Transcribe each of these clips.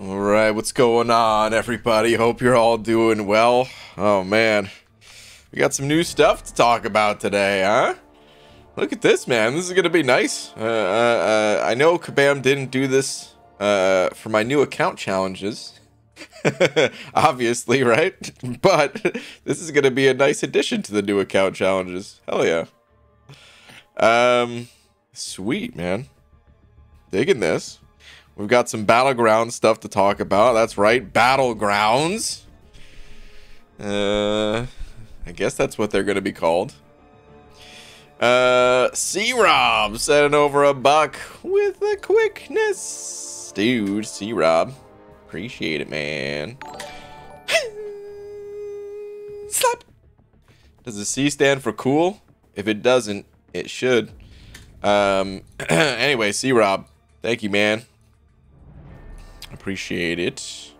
All right, what's going on, everybody? Hope you're all doing well. Oh man, we got some new stuff to talk about today, huh? Look at this, man. This is gonna be nice. Uh, uh, uh, I know Kabam didn't do this uh, for my new account challenges, obviously, right? But this is gonna be a nice addition to the new account challenges. Hell yeah. Um, sweet, man. Digging this. We've got some battleground stuff to talk about. That's right, battlegrounds. Uh, I guess that's what they're going to be called. Uh, C-Rob sending over a buck with a quickness. Dude, C-Rob. Appreciate it, man. Slap. Does the C stand for cool? If it doesn't, it should. Um, anyway, C-Rob. Thank you, man. Appreciate it.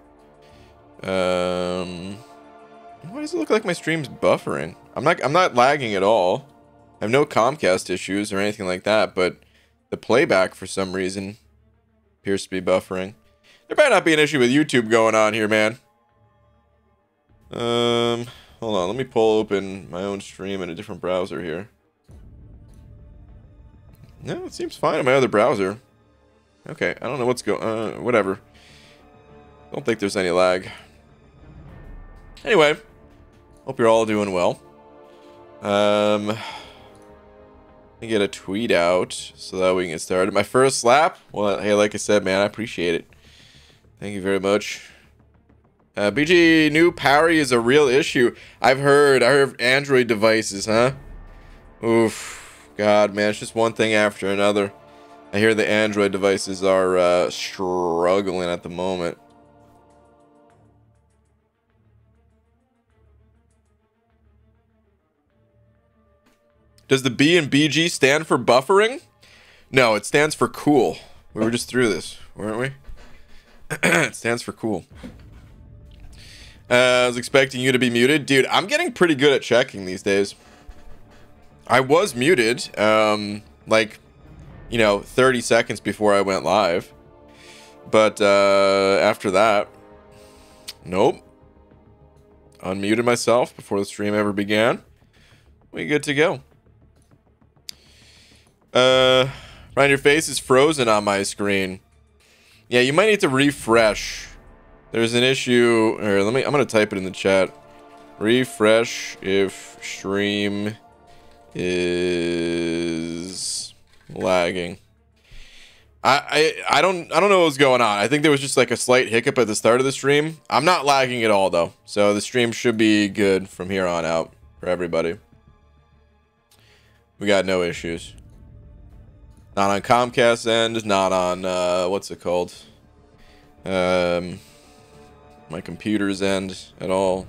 Um, why does it look like my stream's buffering? I'm not. I'm not lagging at all. I have no Comcast issues or anything like that, but the playback for some reason appears to be buffering. There might not be an issue with YouTube going on here, man. Um, hold on. Let me pull open my own stream in a different browser here. No, it seems fine in my other browser. Okay, I don't know what's going. Uh, whatever. Don't think there's any lag. Anyway, hope you're all doing well. Um, let me get a tweet out so that we can get started. My first slap. Well, hey, like I said, man, I appreciate it. Thank you very much. Uh, BG new parry is a real issue. I've heard. I heard Android devices, huh? Oof, God, man, it's just one thing after another. I hear the Android devices are uh, struggling at the moment. Does the B and BG stand for buffering? No, it stands for cool. We were just through this, weren't we? it stands for cool. Uh, I was expecting you to be muted. Dude, I'm getting pretty good at checking these days. I was muted, um, like, you know, 30 seconds before I went live. But uh, after that, nope. Unmuted myself before the stream ever began. We good to go. Uh, Ryan, your face is frozen on my screen. Yeah, you might need to refresh. There's an issue. Or let me. I'm gonna type it in the chat. Refresh if stream is lagging. I, I I don't I don't know what's going on. I think there was just like a slight hiccup at the start of the stream. I'm not lagging at all though, so the stream should be good from here on out for everybody. We got no issues. Not on Comcast end, not on, uh, what's it called? Um, my computer's end at all.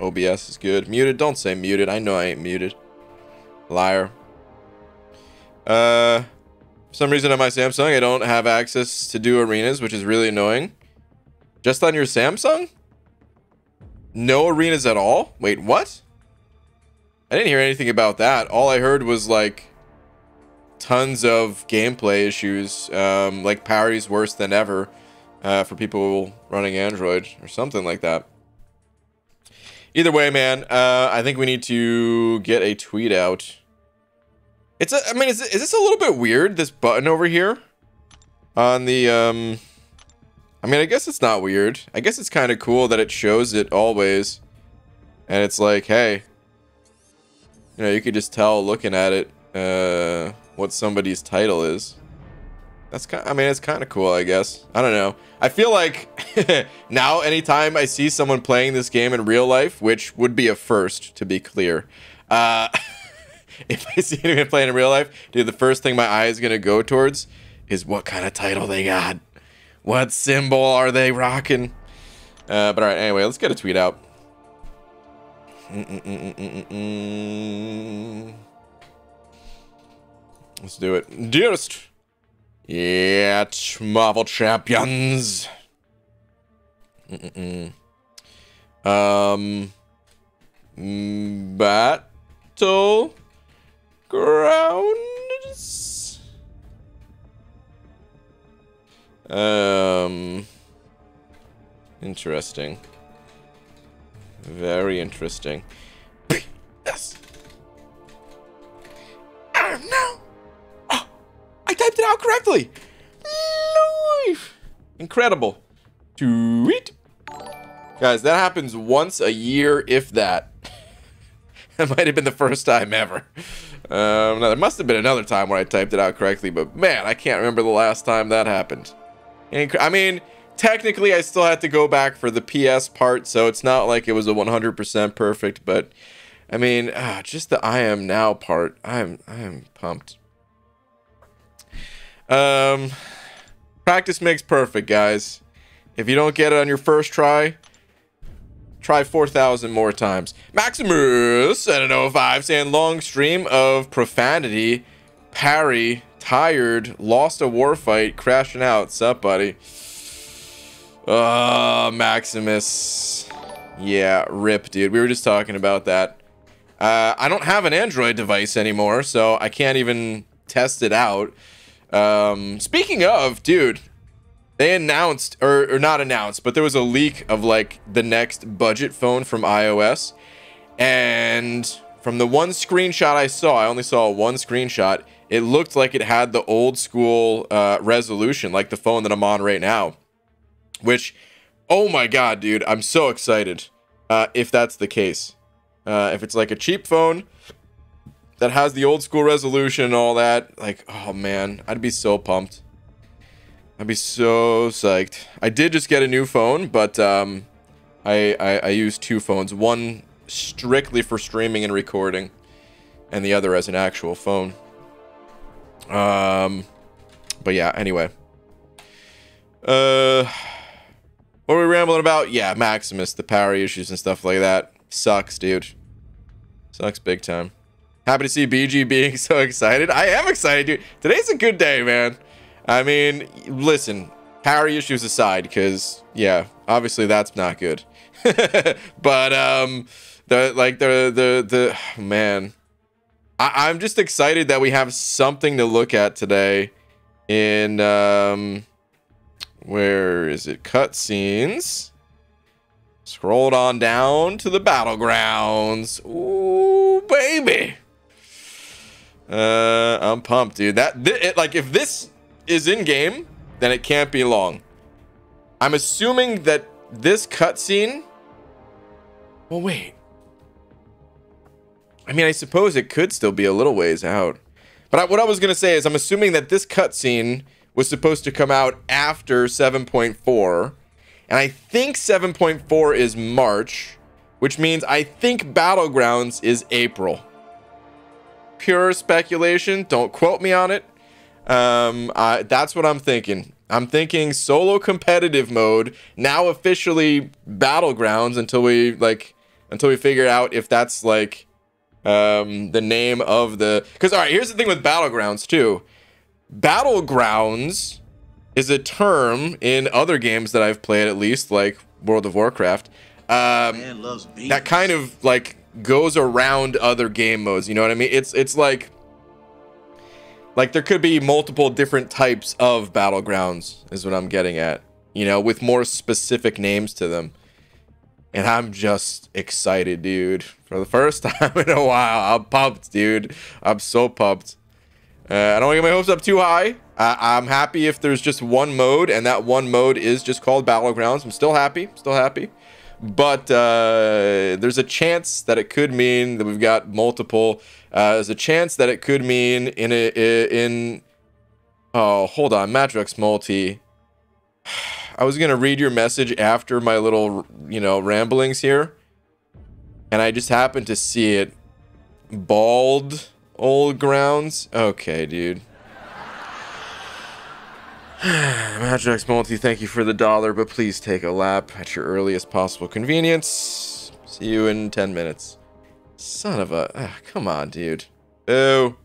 OBS is good. Muted, don't say muted. I know I ain't muted. Liar. Uh, for some reason on my Samsung, I don't have access to do arenas, which is really annoying. Just on your Samsung? No arenas at all? Wait, what? I didn't hear anything about that. All I heard was like tons of gameplay issues, um, like parry's worse than ever uh, for people running Android or something like that. Either way, man, uh, I think we need to get a tweet out. It's a, I mean, is, is this a little bit weird, this button over here? On the, um... I mean, I guess it's not weird. I guess it's kind of cool that it shows it always. And it's like, hey. You know, you could just tell looking at it, uh what somebody's title is. That's kind. I mean, it's kind of cool, I guess. I don't know. I feel like now, anytime I see someone playing this game in real life, which would be a first, to be clear, uh, if I see anyone playing in real life, dude, the first thing my eye is gonna go towards is what kind of title they got, what symbol are they rocking. Uh, but all right, anyway, let's get a tweet out. Mm -mm -mm Let's do it. Dearest. Yeah, Marvel Champions. Mm -mm. Um. Battle grounds. Um. Interesting. Very interesting. Yes. Oh, no. I typed it out correctly. Life. Incredible. Tweet. Guys, that happens once a year, if that. that might have been the first time ever. Um, now, there must have been another time where I typed it out correctly, but man, I can't remember the last time that happened. I mean, technically, I still had to go back for the PS part, so it's not like it was a 100% perfect, but I mean, ah, just the I am now part, I'm I'm pumped. Um, practice makes perfect, guys. If you don't get it on your first try, Try 4,000 more times. Maximus, 705, saying long stream of profanity. Parry, tired, lost a war fight, crashing out. Sup, buddy? Uh, Maximus. Yeah, rip, dude. We were just talking about that. Uh, I don't have an Android device anymore, so I can't even test it out. Um, speaking of, dude, they announced or, or not announced but there was a leak of like the next budget phone from ios. And from the one screenshot i saw i only saw one screenshot it looked like it had the old school uh, resolution like the phone that i'm on right now. Which oh my god dude i'm so excited uh, if that's the case. Uh, if it's like a cheap phone that has the old school resolution and all that like oh man i'd be so pumped I'd be so psyched. I did just get a new phone, but um, I, I, I use two phones. One strictly for streaming and recording, and the other as an actual phone. Um, but yeah, anyway. Uh, what are we rambling about? Yeah, Maximus, the power issues and stuff like that. Sucks, dude. Sucks big time. Happy to see BG being so excited. I am excited, dude. Today's a good day, man. I mean, listen, power issues aside, because yeah, obviously that's not good. but um, the like the the the man, I, I'm just excited that we have something to look at today. In um, where is it? Cutscenes. Scrolled on down to the battlegrounds. Ooh, baby. Uh, I'm pumped, dude. That th- it, like if this is in game, then it can't be long. I'm assuming that this cutscene. Well, wait. I mean, I suppose it could still be a little ways out. But I, what I was to say is, I'm assuming that this cutscene was supposed to come out after 7.4. And I think 7.4 is March, which means I think Battlegrounds is April. Pure speculation. Don't quote me on it. Um, I, that's what I'm thinking. I'm thinking solo competitive mode now officially battlegrounds until we like until we figure out if that's like um the name of the because all right here's the thing with battlegrounds too battlegrounds is a term in other games that I've played at least like World of Warcraft um that kind of like goes around other game modes you know what I mean it's it's like like there could be multiple different types of battlegrounds is what I'm getting at. You know, with more specific names to them. And I'm just excited, dude. For the first time in a while, I'm pumped, dude. I'm so pumped. Uh, I don't want to get my hopes up too high. I I'm happy if there's just one mode, and that one mode is just called Battlegrounds. I'm still happy. Still happy. But uh, there's a chance that it could mean that we've got multiple uh, there's a chance that it could mean in a, in oh hold on Matrix multi. I was gonna read your message after my little you know ramblings here, and I just happened to see it. Bald old grounds. Okay, dude. Matrix Multi, thank you for the dollar, but please take a lap at your earliest possible convenience. See you in 10 minutes. Son of a... Uh, come on, dude. Oh.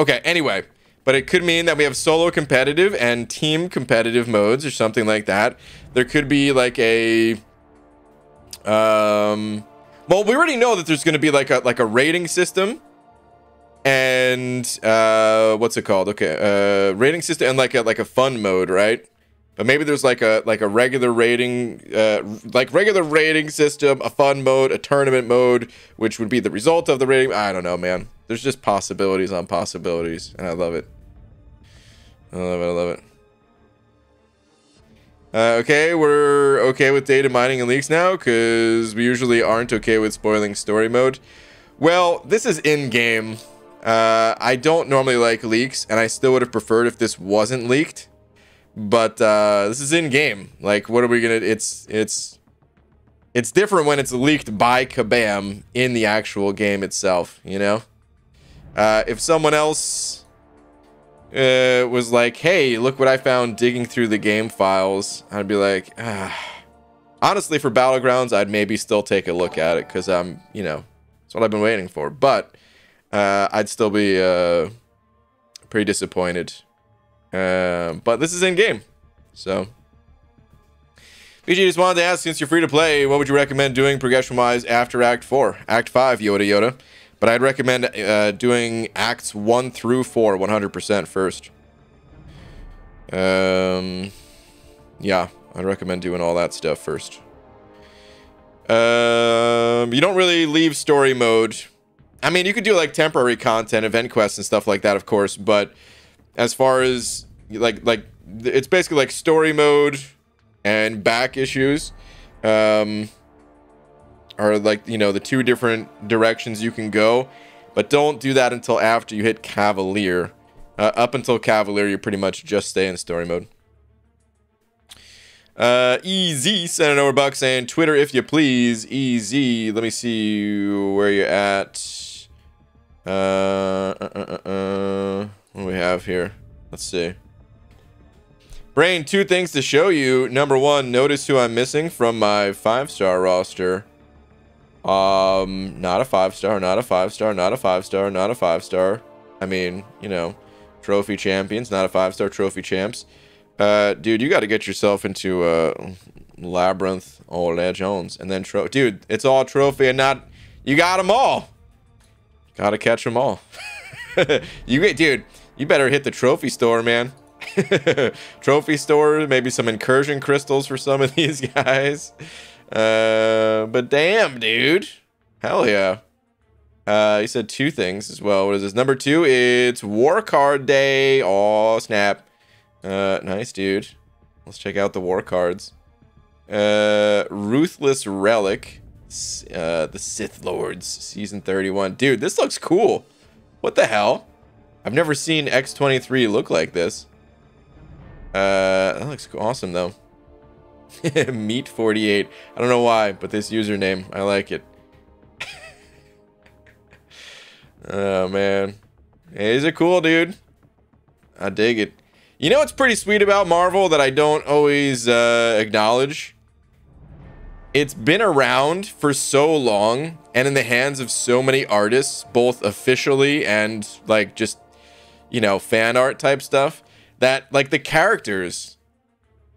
Okay, anyway. But it could mean that we have solo competitive and team competitive modes or something like that. There could be like a... Um... Well, we already know that there's going to be like a like a rating system and uh what's it called okay uh rating system and like a like a fun mode right but maybe there's like a like a regular rating, uh, like regular rating system, a fun mode, a tournament mode, which would be the result of the rating. I don't know, man. There's just possibilities on possibilities, and I love it. I love it. I love it. Uh, okay, we're okay with data mining and leaks now because we usually aren't okay with spoiling story mode. Well, this is in-game. Uh, I don't normally like leaks, and I still would have preferred if this wasn't leaked. But uh, this is in game. Like, what are we gonna? It's it's it's different when it's leaked by Kabam in the actual game itself. You know, uh, if someone else uh, was like, "Hey, look what I found digging through the game files," I'd be like, ah. honestly, for battlegrounds, I'd maybe still take a look at it because I'm, you know, it's what I've been waiting for. But uh, I'd still be uh, pretty disappointed um, but this is in game, so. BG just wanted to ask, since you're free to play, what would you recommend doing progression-wise after Act 4? Act 5, Yoda Yoda. But I'd recommend uh, doing Acts 1 through 4 100% first. Um, yeah, I'd recommend doing all that stuff first. Um, you don't really leave story mode. I mean, you could do like temporary content, event quests and stuff like that, of course, but as far as like like it's basically like story mode and back issues um are like you know the two different directions you can go but don't do that until after you hit cavalier uh, up until cavalier you pretty much just stay in story mode uh, EZ sending over buck saying Twitter if you please. EZ, let me see where you're at. Uh, uh, uh, uh, uh. What do we have here? Let's see. Brain, two things to show you. Number one, notice who I'm missing from my five-star roster. Um, not a five-star, not a five-star, not a five-star, not a five-star. I mean, you know, trophy champions, not a five-star trophy champs. Uh, dude, you got to get yourself into uh, Labyrinth or Jones, and then tro dude, it's all trophy and not. You got them all. Got to catch them all. you get, dude. You better hit the trophy store, man. trophy store, maybe some incursion crystals for some of these guys. Uh, but damn, dude. Hell yeah. Uh, he said two things as well. What is this? Number two, it's War Card Day. Oh, snap. Uh, nice, dude. Let's check out the War Cards. Uh, Ruthless Relic. Uh, the Sith Lords, Season 31. Dude, this looks cool. What the hell? I've never seen X23 look like this. Uh, that looks awesome, though. Meat 48. I don't know why, but this username, I like it. oh, man. He's a cool dude. I dig it. You know what's pretty sweet about Marvel that I don't always uh, acknowledge? It's been around for so long and in the hands of so many artists, both officially and like just you know, fan art type stuff, that like the characters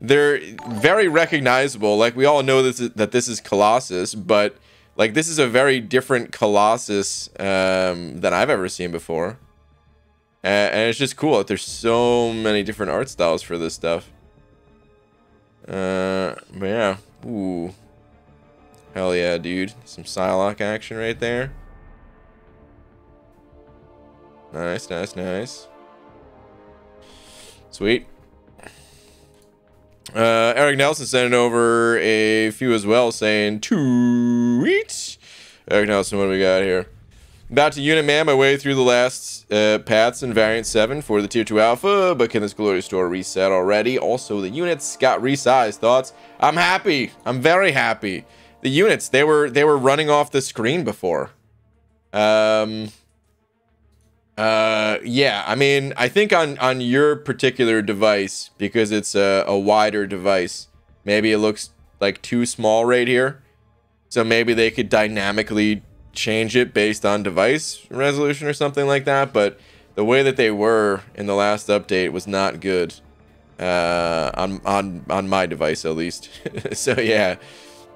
they're very recognizable. Like we all know this is, that this is Colossus, but like this is a very different Colossus um, than I've ever seen before. And, and, it's just cool that there's so many different art styles for this stuff. Uh, but yeah, ooh, hell yeah, dude, some Psylocke action right there. Nice, nice, nice. Sweet. Uh, Eric Nelson sending over a few as well, saying tweet. Eric Nelson, what do we got here? About to unit man my way through the last uh, paths in variant 7 for the tier 2 alpha, but can this glory store reset already? Also, the units got resized. Thoughts? I'm happy. I'm very happy. The units, they were they were running off the screen before. Um, uh, yeah, I mean, I think on on your particular device because it's a, a wider device, maybe it looks like too small right here. So maybe they could dynamically change it based on device resolution or something like that. But the way that they were in the last update was not good uh, on on on my device at least. so yeah,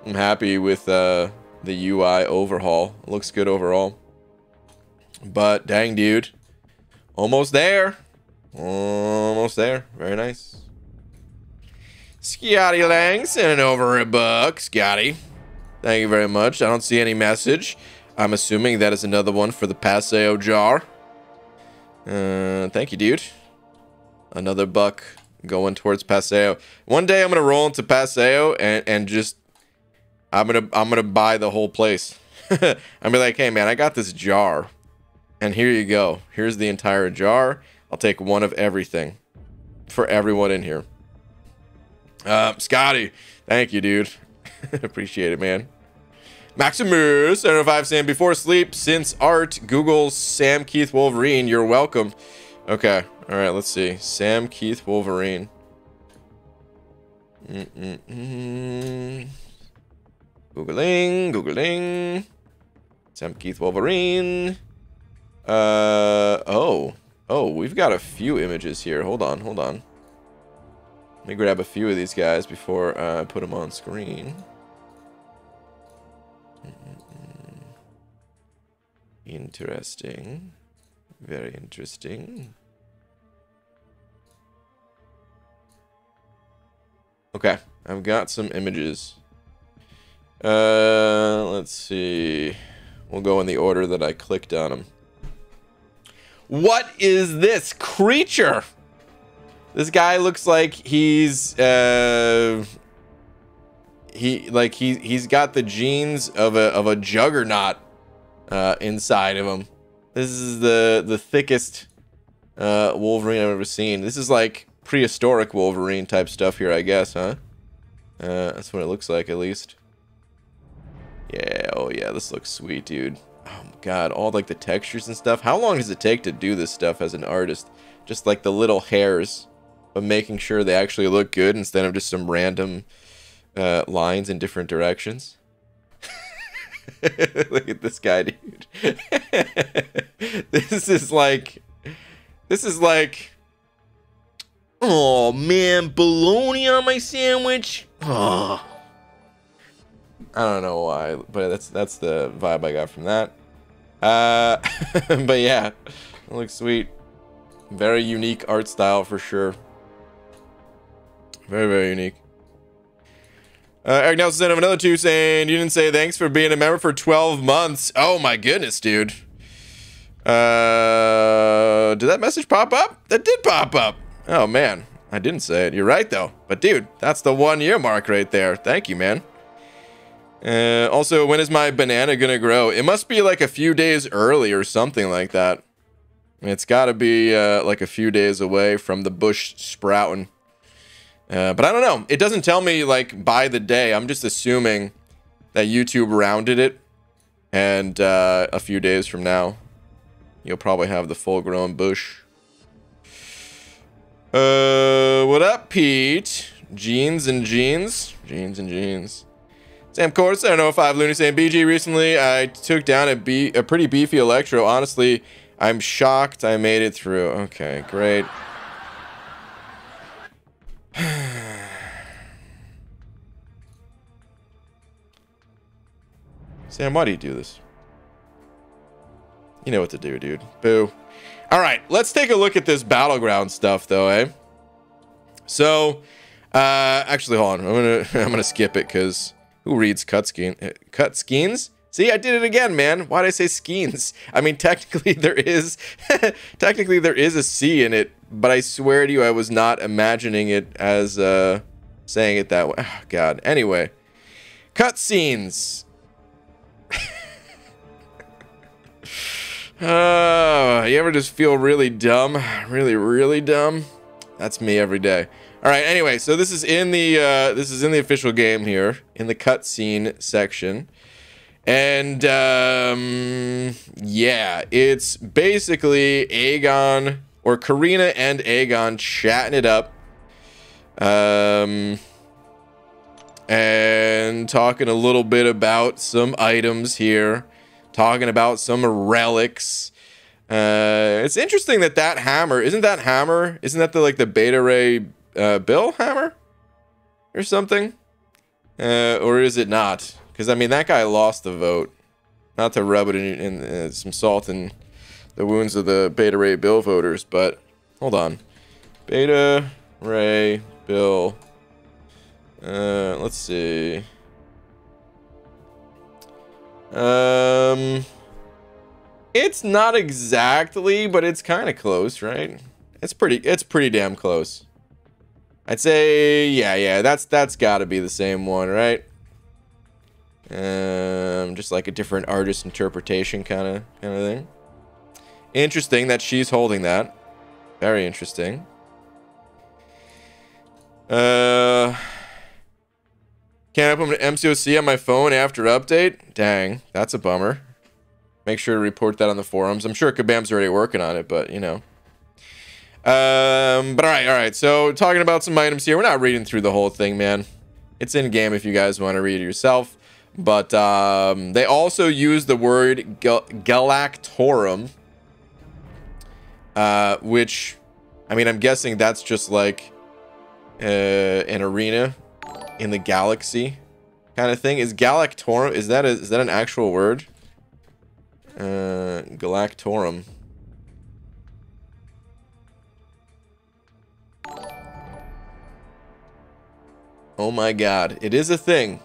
I'm happy with uh, the UI overhaul. It looks good overall. But dang, dude. Almost there. Almost there. Very nice. Scotty Lang sending over a buck. Scotty, thank you very much. I don't see any message. I'm assuming that is another one for the Paseo jar. Uh, thank you, dude. Another buck going towards Paseo. One day I'm gonna roll into Paseo and and just I'm gonna I'm gonna buy the whole place. I'm be like, hey man, I got this jar, and here you go. Here's the entire jar. I'll take one of everything for everyone in here. Uh, Scotty, thank you, dude. Appreciate it, man. Maximus, 705 saying, before sleep, since art, Google Sam Kieth Wolverine. You're welcome. Okay. All right, let's see. Sam Kieth Wolverine. Mm -mm -mm. Googling, Googling. Sam Kieth Wolverine. Uh, oh. Oh, we've got a few images here. Hold on, hold on. Let me grab a few of these guys before uh, I put them on screen. Interesting. Very interesting. Okay, I've got some images. Uh, let's see. We'll go in the order that I clicked on them. What is this creature? This guy looks like he's uh he like he he's got the genes of a of a juggernaut uh inside of him. This is the the thickest uh Wolverine I've ever seen. This is like prehistoric Wolverine type stuff here, I guess, huh? Uh that's what it looks like at least. Yeah, oh yeah, this looks sweet, dude. Oh my god, all like the textures and stuff. How long does it take to do this stuff as an artist? Just like the little hairs but making sure they actually look good instead of just some random uh, lines in different directions. look at this guy, dude. this is like, this is like, oh man, bologna on my sandwich. Oh. I don't know why, but that's that's the vibe I got from that. Uh, but yeah, it looks sweet. Very unique art style for sure. Very, very unique. Uh, Eric Nelson sent him another two saying, you didn't say thanks for being a member for 12 months. Oh my goodness, dude. Uh, did that message pop up? That did pop up. Oh man, I didn't say it. You're right though. But dude, that's the one year mark right there. Thank you, man. Uh, also, when is my banana gonna grow? It must be like a few days early or something like that. It's gotta be uh, like a few days away from the bush sprouting. Uh, but I don't know. It doesn't tell me like by the day. I'm just assuming that YouTube rounded it, and uh, a few days from now, you'll probably have the full-grown bush. Uh, what up, Pete? Jeans and jeans, jeans and jeans. Sam Course, I don't know if I've Looney saying BG recently. I took down a, be a pretty beefy Electro. Honestly, I'm shocked I made it through. Okay, great. Sam, why do you do this? You know what to do, dude. Boo. All right, let's take a look at this battleground stuff, though, eh? So, uh, actually, hold on. I'm gonna I'm gonna skip it because who reads cut skein cut skeins? See, I did it again, man. Why did I say skeins? I mean, technically there is technically there is a C in it, but I swear to you, I was not imagining it as uh, saying it that way. Oh, God. Anyway, cutscenes. uh, you ever just feel really dumb? Really, really dumb? That's me every day. All right. Anyway, so this is in the uh, this is in the official game here in the cutscene section. And um, yeah, it's basically Aegon or Karina and Aegon chatting it up. Um, and talking a little bit about some items here, talking about some relics. Uh, it's interesting that that hammer isn't that hammer isn't that the like the Beta Ray uh, Bill hammer or something, uh, or is it not? Because I mean that guy lost the vote. Not to rub it in, in uh, some salt in the wounds of the Beta Ray Bill voters, but hold on. Beta Ray Bill Uh, let's see. Um, it's not exactly, but it's kind of close, right? It's pretty. It's pretty damn close. I'd say, yeah, yeah. That's that's got to be the same one, right? Um, just like a different artist interpretation kind of kind of thing. Interesting that she's holding that. Very interesting. Uh, can't open MCOC on my phone after update. Dang, that's a bummer. Make sure to report that on the forums. I'm sure Kabam's already working on it, but you know. Um, but all right, all right. So talking about some items here. We're not reading through the whole thing, man. It's in game if you guys want to read it yourself. But um, they also use the word gal Galactorum, uh, which, I mean, I'm guessing that's just like uh, an arena in the galaxy kind of thing. Is Galactorum, is that, a, is that an actual word? Uh, Galactorum. Oh my god, it is a thing.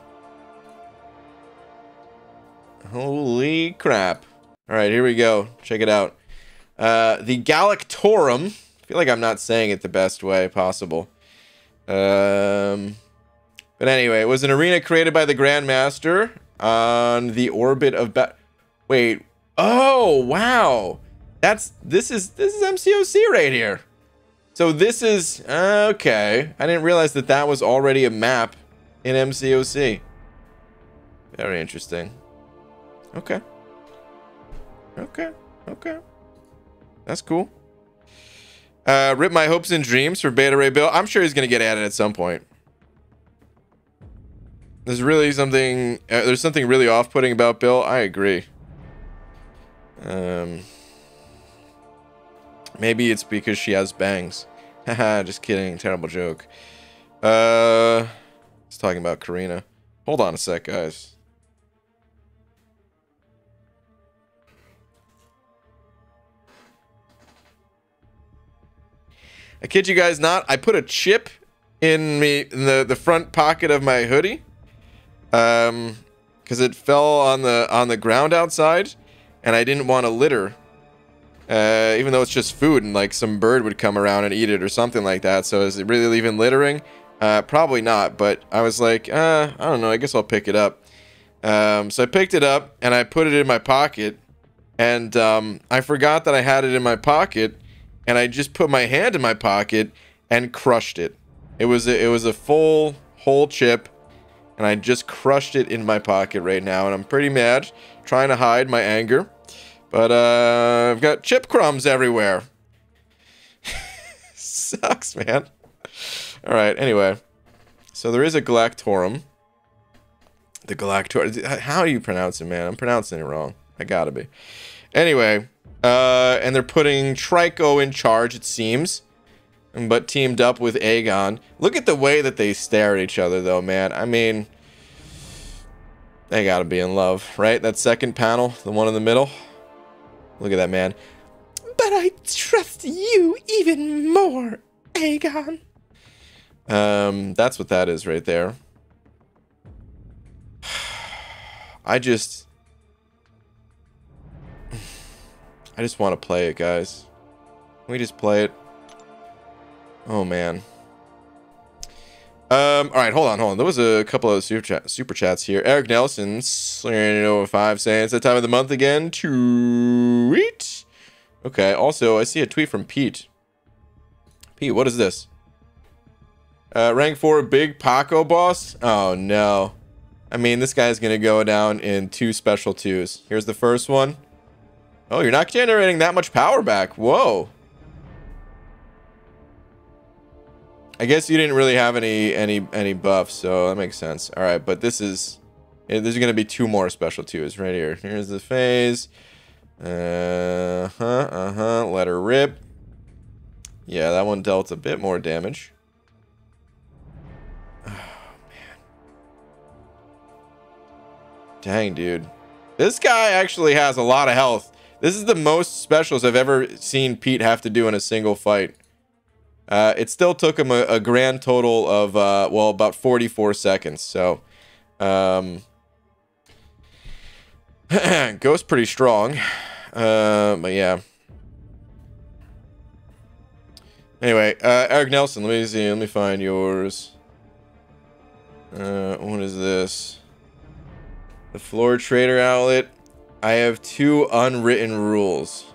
Holy crap. Alright, here we go. Check it out. Uh, the Galactorum. I feel like I'm not saying it the best way possible. Um, but anyway, it was an arena created by the Grandmaster on the orbit of... Ba Wait. Oh, wow. That's... This is... This is MCOC right here. So this is... Okay. I didn't realize that that was already a map in MCOC. Very interesting. Okay. Okay. Okay. That's cool. Uh, rip my hopes and dreams for Beta Ray Bill. I'm sure he's going to get added at some point. There's really something... Uh, there's something really off-putting about Bill. I agree. Um... Maybe it's because she has bangs. Haha, just kidding. Terrible joke. Uh... It's talking about Karina. Hold on a sec, guys. I kid you guys not. I put a chip in me in the the front pocket of my hoodie, um, because it fell on the on the ground outside, and I didn't want to litter. Uh, even though it's just food and like some bird would come around and eat it or something like that. So is it really leaving littering? Uh, probably not. But I was like, uh, I don't know. I guess I'll pick it up. Um, so I picked it up and I put it in my pocket, and um, I forgot that I had it in my pocket and I just put my hand in my pocket and crushed it. It was a, it was a full whole chip, and I just crushed it in my pocket right now, and I'm pretty mad, trying to hide my anger, but uh, I've got chip crumbs everywhere. Sucks, man. All right. Anyway, so there is a Galactorum. The Galactorum. How do you pronounce it, man? I'm pronouncing it wrong. I gotta be. Anyway, uh, and they're putting Trico in charge, it seems. But teamed up with Aegon. Look at the way that they stare at each other, though, man. I mean, they gotta be in love, right? That second panel, the one in the middle. Look at that, man. But I trust you even more, Aegon. Um, that's what that is right there. I just... I just want to play it, guys. Can we just play it? Oh, man. Um, all right, hold on, hold on. There was a couple of super, chat, super chats here. Eric Nelson, 5 saying it's the time of the month again. Tweet. Okay, also, I see a tweet from Pete. Pete, what is this? Uh, rank 4 Big Paco boss? Oh, no. I mean, this guy's going to go down in two special twos. Here's the first one. Oh, you're not generating that much power back. Whoa. I guess you didn't really have any any any buffs, so that makes sense. All right, but this is there's going to be two more special twos right here. Here's the phase. Uh huh. Uh huh. Let her rip. Yeah, that one dealt a bit more damage. Oh man. Dang, dude. This guy actually has a lot of health. This is the most specials I've ever seen Pete have to do in a single fight. Uh, it still took him a, a grand total of, uh, well, about 44 seconds. So, um, goes pretty strong. Uh, but yeah. Anyway, uh, Eric Nelson, let me see. Let me find yours. Uh, what is this? The floor trader outlet. I have two unwritten rules.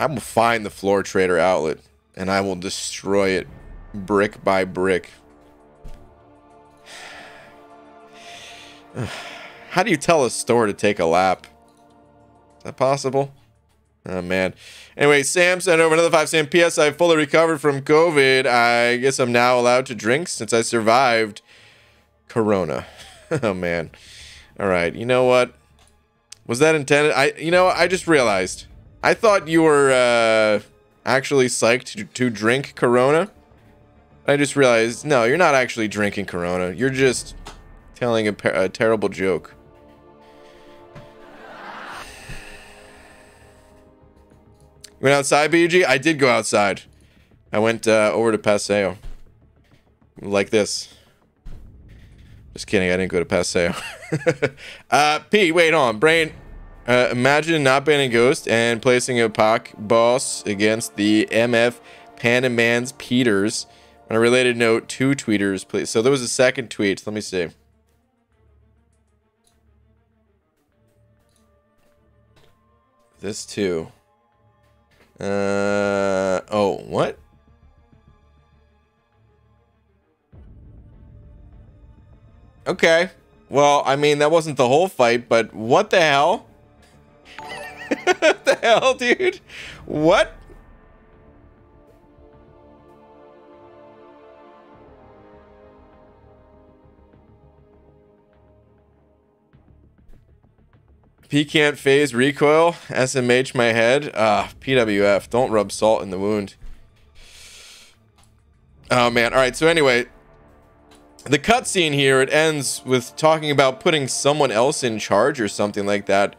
I will find the floor trader outlet and I will destroy it brick by brick. How do you tell a store to take a lap? Is that possible? Oh, man. Anyway, Sam sent over another 5 Sam. P.S. I fully recovered from COVID. I guess I'm now allowed to drink since I survived Corona. oh, man. All right. You know what? Was that intended? I, you know, I just realized. I thought you were uh, actually psyched to, to drink Corona. I just realized, no, you're not actually drinking Corona. You're just telling a, a terrible joke. Went outside, BG? I did go outside. I went uh, over to Paseo. Like this. Just kidding, I didn't go to Paseo. uh, P, wait on. Brain, uh, imagine not banning Ghost and placing a Pac boss against the MF Panamans Peters. On a related note, two tweeters, please. So there was a second tweet. Let me see. This too. Uh, oh, what? Okay. Well, I mean, that wasn't the whole fight, but what the hell? What the hell, dude? What? P phase recoil. SMH my head. Ah, PWF. Don't rub salt in the wound. Oh man. All right. So anyway, the cutscene here it ends with talking about putting someone else in charge or something like that.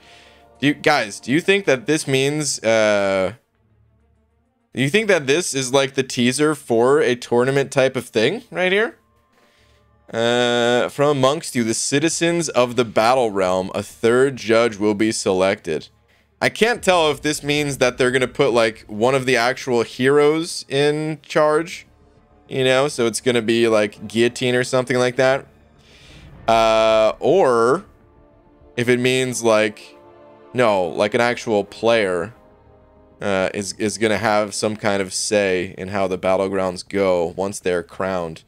Do you guys? Do you think that this means? Uh, you think that this is like the teaser for a tournament type of thing right here? Uh, from amongst you, the citizens of the battle realm, a third judge will be selected. I can't tell if this means that they're going to put like one of the actual heroes in charge, you know, so it's going to be like guillotine or something like that. Uh, or if it means like, no, like an actual player uh, is, is going to have some kind of say in how the battlegrounds go once they're crowned.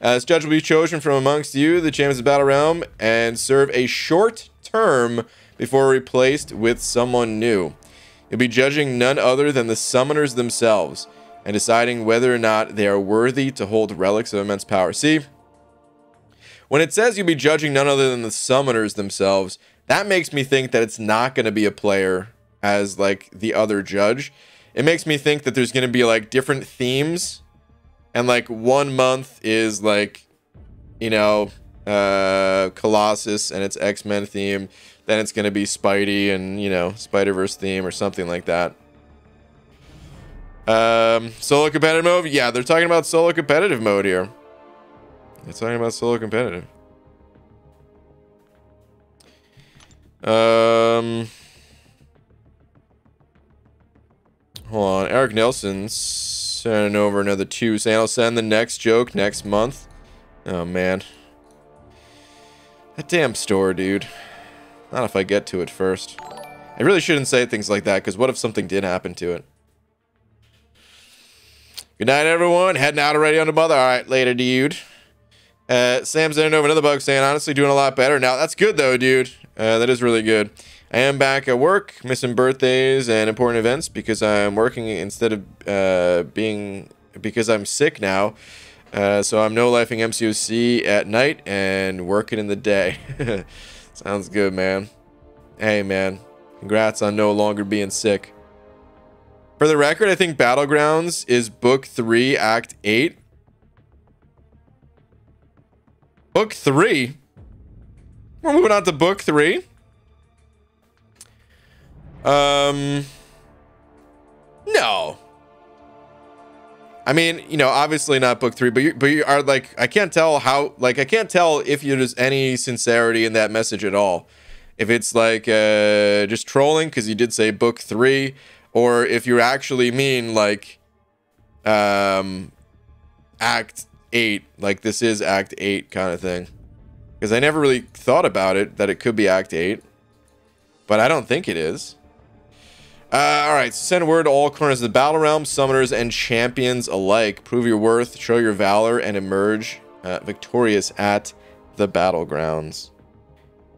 As judge will be chosen from amongst you, the champions of Battle Realm, and serve a short term before replaced with someone new. You'll be judging none other than the summoners themselves and deciding whether or not they are worthy to hold relics of immense power. See, when it says you'll be judging none other than the summoners themselves, that makes me think that it's not going to be a player as like the other judge. It makes me think that there's going to be like different themes and like one month is like you know uh colossus and its x-men theme. Then it's gonna be spidey and you know spider-verse theme or something like that. Um solo competitive mode? Yeah they're talking about solo competitive mode here. They're talking about solo competitive um hold on eric Nelson Sending over another two. Saying I'll send the next joke next month. Oh, man. That damn store, dude. Not if I get to it first. I really shouldn't say things like that, because what if something did happen to it? Good night, everyone. Heading out already on the mother. All right, later, dude. Uh, Sam sending over another bug saying, honestly, doing a lot better now. That's good, though, dude. Uh, that is really good. I am back at work, missing birthdays and important events because I'm working instead of uh, being because I'm sick now. Uh, so I'm no lifing MCOC at night and working in the day. Sounds good, man. Hey, man. Congrats on no longer being sick. For the record, I think Battlegrounds is Book 3, Act 8. Book 3? We're moving on to book three. Um, no. I mean, you know, obviously not book three, but you, but you are like, I can't tell how, like, I can't tell if there's any sincerity in that message at all. If it's like uh, just trolling because you did say book three, or if you actually mean like um, act eight, like this is act eight kind of thing. Because I never really thought about it that it could be act eight, but I don't think it is. Uh, all right, so send word to all corners of the battle realm, summoners and champions alike. Prove your worth, show your valor, and emerge uh, victorious at the battlegrounds.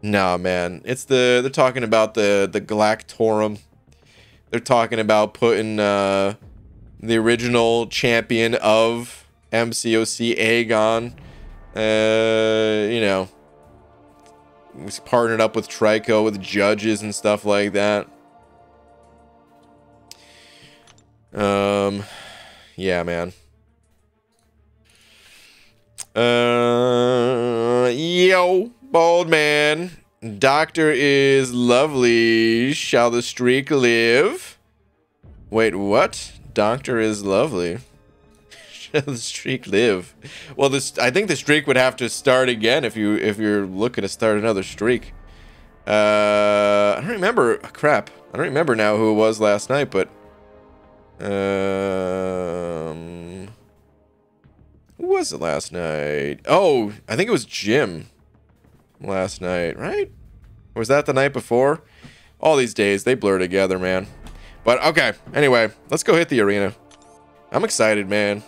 Nah, man, it's the they're talking about the the Galactorum. They're talking about putting uh, the original champion of MCOC Aegon. Uh, you know, was partnered up with Trico with judges and stuff like that. Um, yeah, man. Uh, yo, bald man. Doctor is lovely. Shall the streak live? Wait, what? Doctor is lovely. The streak live? Well, this I think the streak would have to start again if you if you're looking to start another streak. Uh, I don't remember. Crap, I don't remember now who it was last night, but um, who was it last night? Oh, I think it was Jim last night, right? Was that the night before? All these days, they blur together, man. But okay, anyway, let's go hit the arena. I'm excited, man.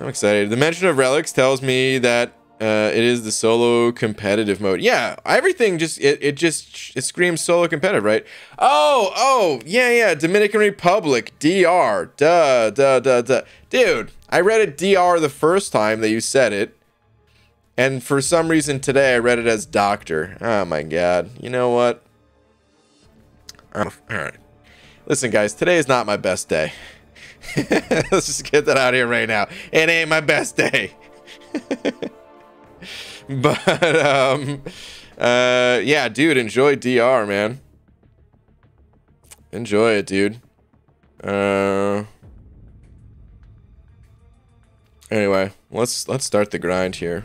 I'm excited. The mention of relics tells me that uh, it is the solo competitive mode. Yeah, everything just it, it just it screams solo competitive, right? Oh, oh, yeah, yeah. Dominican Republic, DR, duh, duh, duh, duh. Dude, I read it DR the first time that you said it, and for some reason today I read it as Doctor. Oh my god. You know what? Oh, all right. Listen, guys, today is not my best day. Let's just get that out of here right now. It ain't my best day. but um uh yeah dude enjoy dr man. Enjoy it dude. Uh anyway let's let's start the grind here.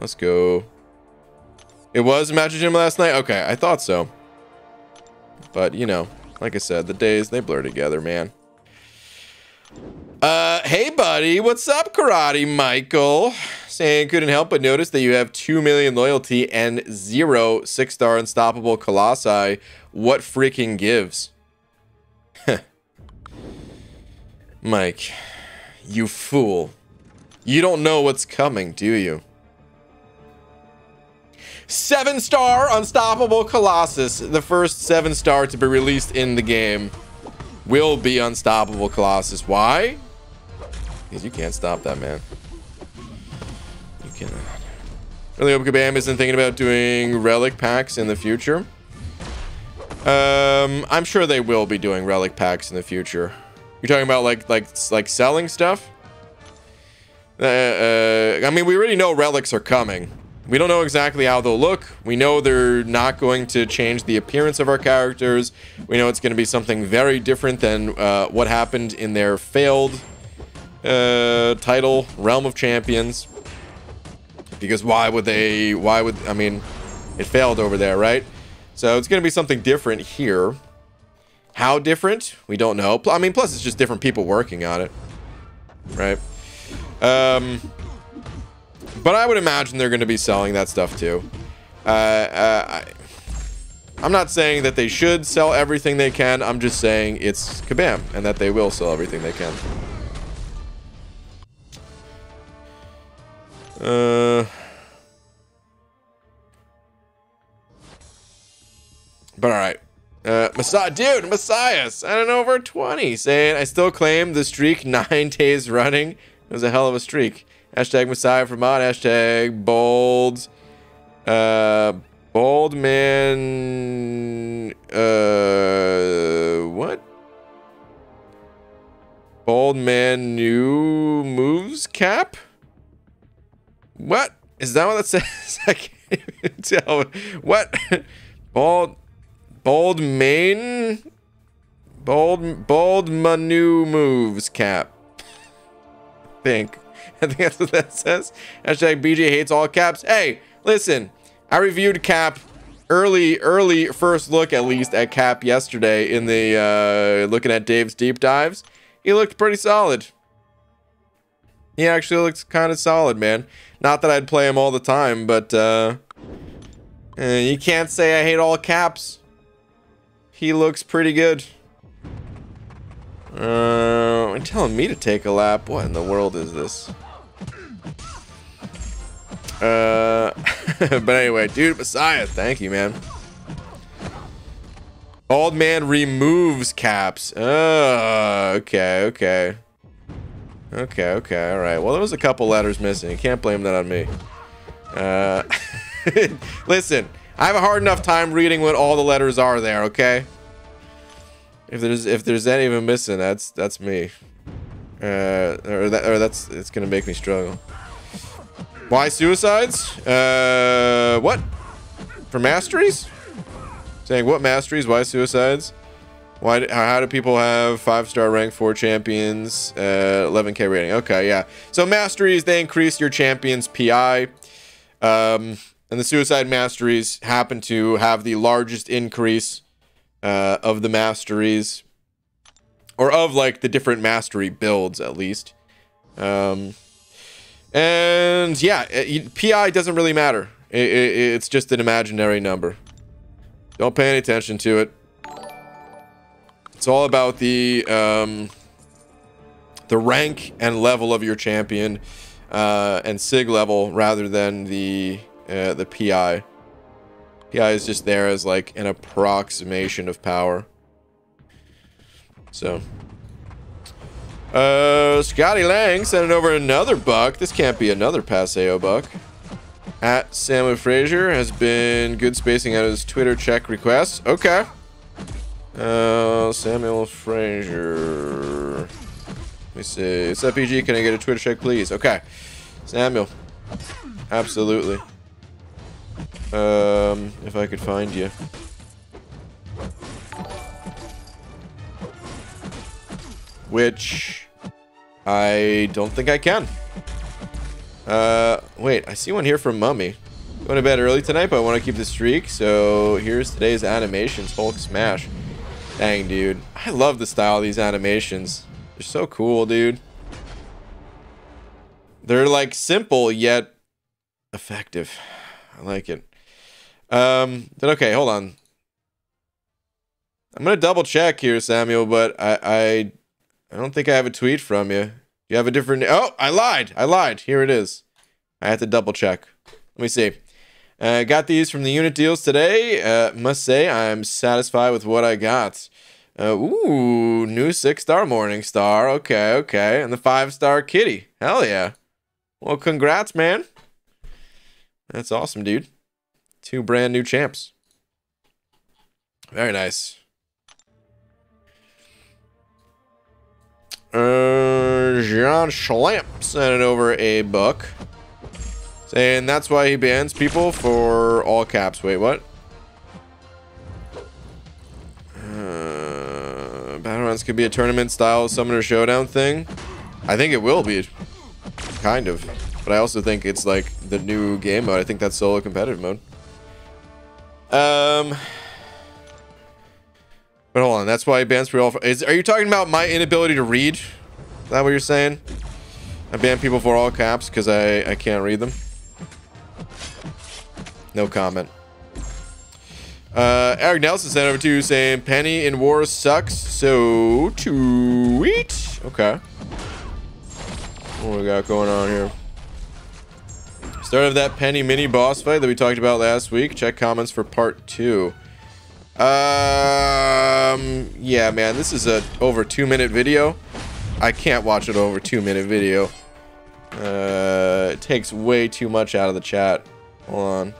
Let's go. It was Magic Jim last night? Okay i thought so. But you know like i said the days they blur together man uh, hey buddy, what's up, Karate Michael? Saying couldn't help but notice that you have 2 million loyalty and zero 6-star unstoppable Colossi. What freaking gives? Mike, you fool. You don't know what's coming, do you? Seven star Unstoppable Colossus, the first seven star to be released in the game, will be Unstoppable Colossus. Why? Because you can't stop that, man. You cannot. Really hope Kabam isn't thinking about doing relic packs in the future. Um, I'm sure they will be doing relic packs in the future. You're talking about like like like selling stuff? Uh, uh, I mean, we already know relics are coming. We don't know exactly how they'll look. We know they're not going to change the appearance of our characters. We know it's going to be something very different than uh, what happened in their failed uh, title, Realm of Champions. Because why would they, why would, I mean, it failed over there, right? So it's going to be something different here. How different? We don't know. I mean, plus it's just different people working on it, right? Um, but I would imagine they're going to be selling that stuff too. Uh, uh, I, I'm not saying that they should sell everything they can. I'm just saying it's Kabam and that they will sell everything they can. Uh, but all right. Uh, Messiah, dude, Messiahs, I don't know, over 20, saying, I still claim the streak nine days running. It was a hell of a streak. Hashtag Messiah for mod, hashtag bold, uh, bold man, uh, what? Bold man new moves cap? What? Is that what that says? I can't even tell what Bold. bold main bold bold manu moves cap. I think I think that's what that says. Hashtag BJ hates all caps. Hey, listen, I reviewed cap early early first look at least at cap yesterday in the uh, looking at Dave's deep dives. He looked pretty solid. He actually looks kind of solid, man. Not that I'd play him all the time, but uh, uh, you can't say I hate all caps. He looks pretty good. Uh, telling me to take a lap. What in the world is this? Uh, but anyway, dude, Messiah, thank you, man. Old man removes caps. Oh, okay, okay. Okay, okay, all right. Well, there was a couple letters missing. You can't blame that on me. Uh, listen, I have a hard enough time reading what all the letters are there. Okay. If there's if there's any of them missing, that's that's me. Uh, or that or that's it's gonna make me struggle. Why suicides? Uh, what? For masteries? Saying what masteries? Why suicides? Why? How do people have five-star rank four champions, uh, 11k rating? Okay, yeah. So masteries they increase your champion's PI, um, and the suicide masteries happen to have the largest increase uh, of the masteries, or of like the different mastery builds at least. Um, and yeah, it, PI doesn't really matter. It, it, it's just an imaginary number. Don't pay any attention to it. It's all about the um, the rank and level of your champion uh, and sig level rather than the uh, the PI. PI is just there as like an approximation of power. So. Uh, Scotty Lang sending over another buck. This can't be another Paseo buck. At Samuel Frazier has been good spacing out his Twitter check requests. Okay. Uh, Samuel Frazier. Let me see. It's FPG. Can I get a Twitter check, please? Okay. Samuel. Absolutely. Um, if I could find you. Which I don't think I can. Uh, wait, I see one here from Mummy. Going to bed early tonight, but I want to keep the streak. So here's today's animations, Hulk Smash. Dang, dude. I love the style of these animations. They're so cool, dude. They're like simple yet effective. I like it. Um, then okay, hold on. I'm gonna double check here, Samuel, but I I I don't think I have a tweet from you. You have a different Oh, I lied. I lied. Here it is. I had to double check. Let me see. Uh, got these from the unit deals today. Uh, must say I'm satisfied with what I got. Uh, ooh, new six star Morningstar. Okay, okay. And the five star Kitty. Hell yeah. Well, congrats, man. That's awesome, dude. Two brand new champs. Very nice. Uh, John Schlamp sent over a book. Saying that's why he bans people for all caps. Wait, what? Uh, Battlegrounds could be a tournament style summoner showdown thing. I think it will be. Kind of. But I also think it's like the new game mode. I think that's solo competitive mode. Um... But hold on, that's why bans for all. Is are you talking about my inability to read? Is that what you're saying? I ban people for all caps because I I can't read them. No comment. Uh, Eric Nelson sent over to saying Penny in War sucks. So tweet. Okay. What we got going on here? Start of that Penny mini boss fight that we talked about last week. Check comments for part two. Um, yeah, man, this is a over two minute video. I can't watch it over two minute video. Uh, it takes way too much out of the chat. Hold on.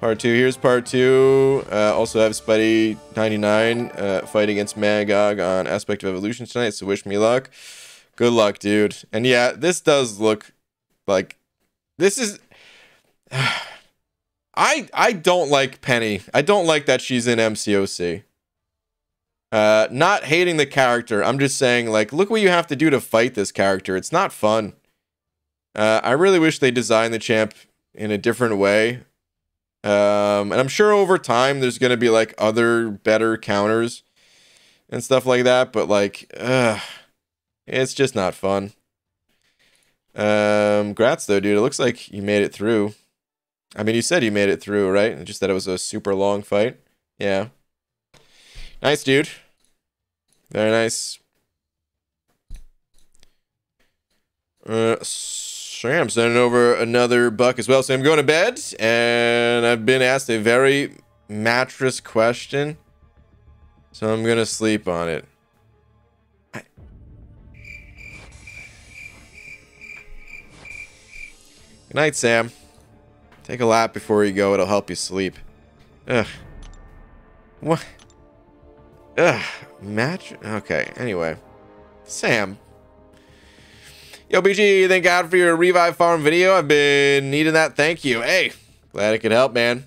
Part two. Here's part two. Uh, also have Spidey 99 uh, fight against Mangog on Aspect of Evolution tonight. So wish me luck. Good luck, dude. And yeah, this does look like this is. I I don't like Penny. I don't like that she's in MCOC. Uh, not hating the character. I'm just saying, like, look what you have to do to fight this character. It's not fun. Uh, I really wish they designed the champ in a different way. Um, and I'm sure over time there's gonna be like other better counters and stuff like that. But like, uh, it's just not fun. Um, grats though, dude. It looks like you made it through. I mean, you said you made it through, right? Just that it was a super long fight. Yeah. Nice, dude. Very nice. Uh, Sam sending over another buck as well. So I'm going to bed, and I've been asked a very mattress question. So I'm going to sleep on it. Good night, Sam. Take a lap before you go. It'll help you sleep. Ugh. What? Ugh. Match? Okay, anyway. Sam. Yo, BG, thank God for your Revive Farm video. I've been needing that. Thank you. Hey, glad I could help, man.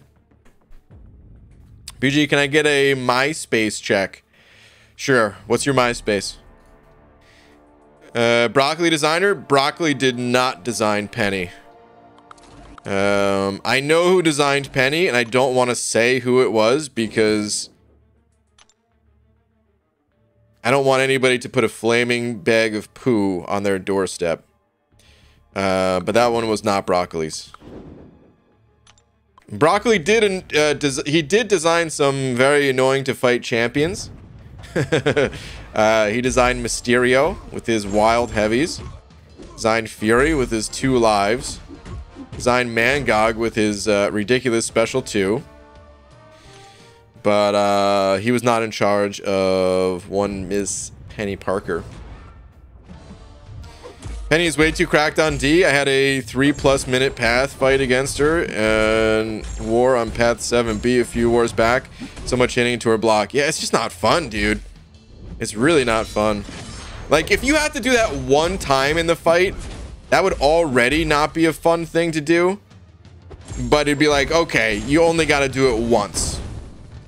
BG, can I get a MySpace check? Sure. What's your MySpace? Uh, Broccoli designer? Broccoli did not design Penny. Um, I know who designed Penny, and I don't want to say who it was because I don't want anybody to put a flaming bag of poo on their doorstep. Uh, but that one was not Broccoli's. Broccoli did uh, he did design some very annoying to fight champions. uh, he designed Mysterio with his wild heavies. Designed Fury with his two lives. Designed Mangog with his uh, ridiculous special 2. But uh, he was not in charge of one Miss Penny Parker. Penny is way too cracked on D. I had a three plus minute path fight against her and war on path 7B a few wars back. So much hitting into her block. Yeah, it's just not fun, dude. It's really not fun. Like, if you have to do that one time in the fight, that would already not be a fun thing to do. But it'd be like, okay, you only got to do it once.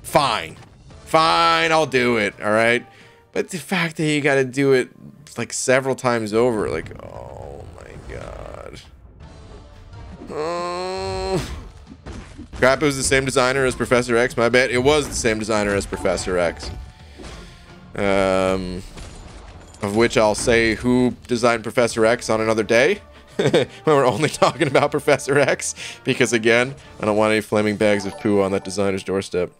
Fine. Fine, I'll do it, all right? But the fact that you got to do it like several times over, like, oh my god. Crap, it was the same designer as Professor X, my bad. It was the same designer as Professor X. Um, of which I'll say who designed Professor X on another day. when we're only talking about Professor X. Because again, I don't want any flaming bags of poo on that designer's doorstep.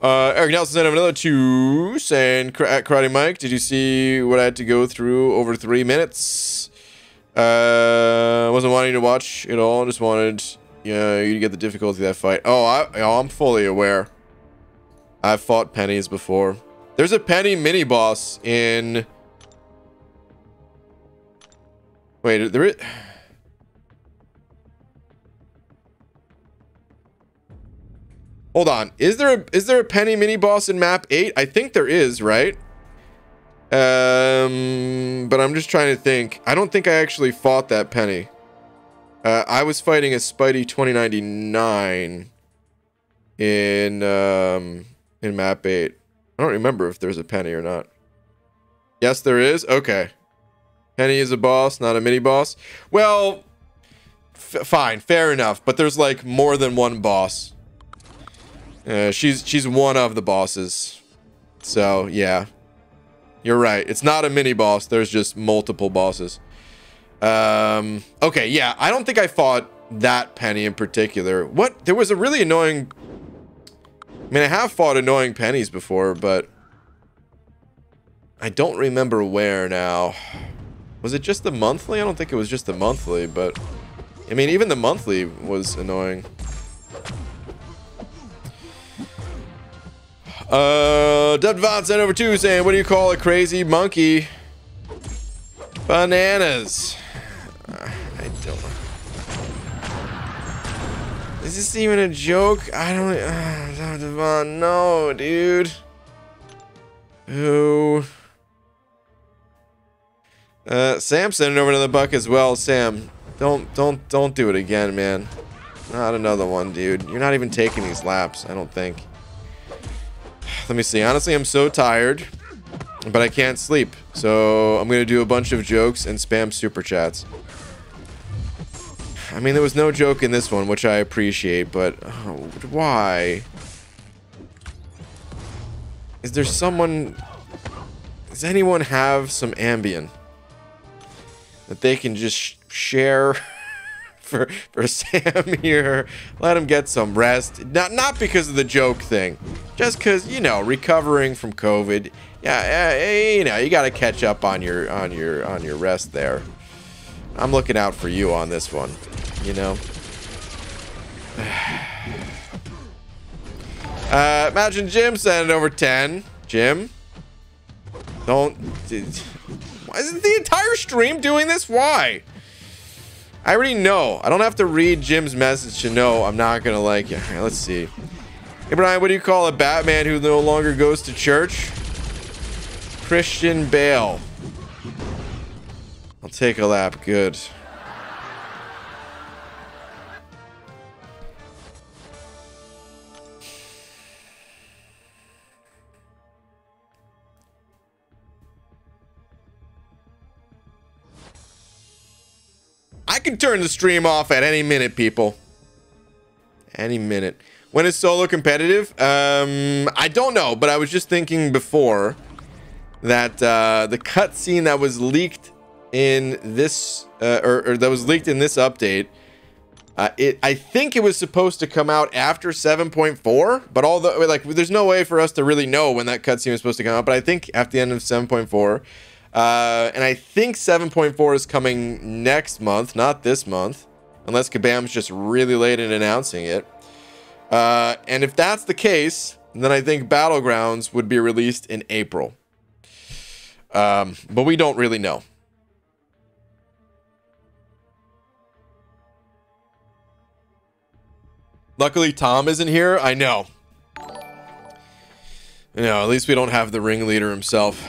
Uh, Eric Nelson sent another two saying, at Karate Mike, did you see what I had to go through over three minutes? Uh, wasn't wanting to watch it all, just wanted yeah, you to get the difficulty of that fight. Oh, I, oh, I'm fully aware. I've fought pennies before. There's a penny mini boss in. Wait, there is. Hold on. Is there a is there a penny mini boss in map 8? I think there is, right? Um, but I'm just trying to think. I don't think I actually fought that penny. Uh, I was fighting a Spidey 2099 in um in map 8. I don't remember if there's a penny or not. Yes, there is. Okay. Penny is a boss, not a mini boss. Well, fine, fair enough. But there's like more than one boss. Uh, she's she's one of the bosses. So yeah, you're right. It's not a mini boss. There's just multiple bosses. Um, okay, yeah. I don't think I fought that penny in particular. What? There was a really annoying I mean, I have fought annoying pennies before, but I don't remember where now. Was it just the monthly? I don't think it was just the monthly, but I mean, even the monthly was annoying. Uh, Dub sent over two saying, what do you call a crazy monkey? Bananas. This even a joke? I don't... Uh, Devon, no, dude. Who? Uh, Sam sent it over to the buck as well. Sam, Don't, don't, don't do it again, man. Not another one, dude. You're not even taking these laps, I don't think. Let me see. Honestly, I'm so tired, but I can't sleep. So I'm going to do a bunch of jokes and spam super chats. I mean, there was no joke in this one, which I appreciate, but oh, why? Is there someone... Does anyone have some Ambien? That they can just share for, for Sam here. Let him get some rest. Not, not because of the joke thing. Just because, you know, recovering from COVID. Yeah, uh, you know, you got to catch up on your, on your, on your rest there. I'm looking out for you on this one, you know? Uh, Magic Jim sending over 10. Jim? Don't... Why isn't the entire stream doing this? Why? I already know. I don't have to read Jim's message to know I'm not gonna like it. Right, let's see. Hey, Brian, what do you call a Batman who no longer goes to church? Christian Bale. I'll take a lap. Good. I can turn the stream off at any minute, people. Any minute. When is solo competitive? Um, I don't know, but I was just thinking before that uh, the cutscene that was leaked in this, uh, or, or, that was leaked in this update, uh, it I think it was supposed to come out after 7.4, but although like there's no way for us to really know when that cutscene was supposed to come out, but I think at the end of 7.4. Uh, and I think 7.4 is coming next month, not this month, unless Kabam's just really late in announcing it. Uh, and if that's the case, then I think Battlegrounds would be released in April. Um, but we don't really know. Luckily, Tom isn't here. I know. You know, at least we don't have the ringleader himself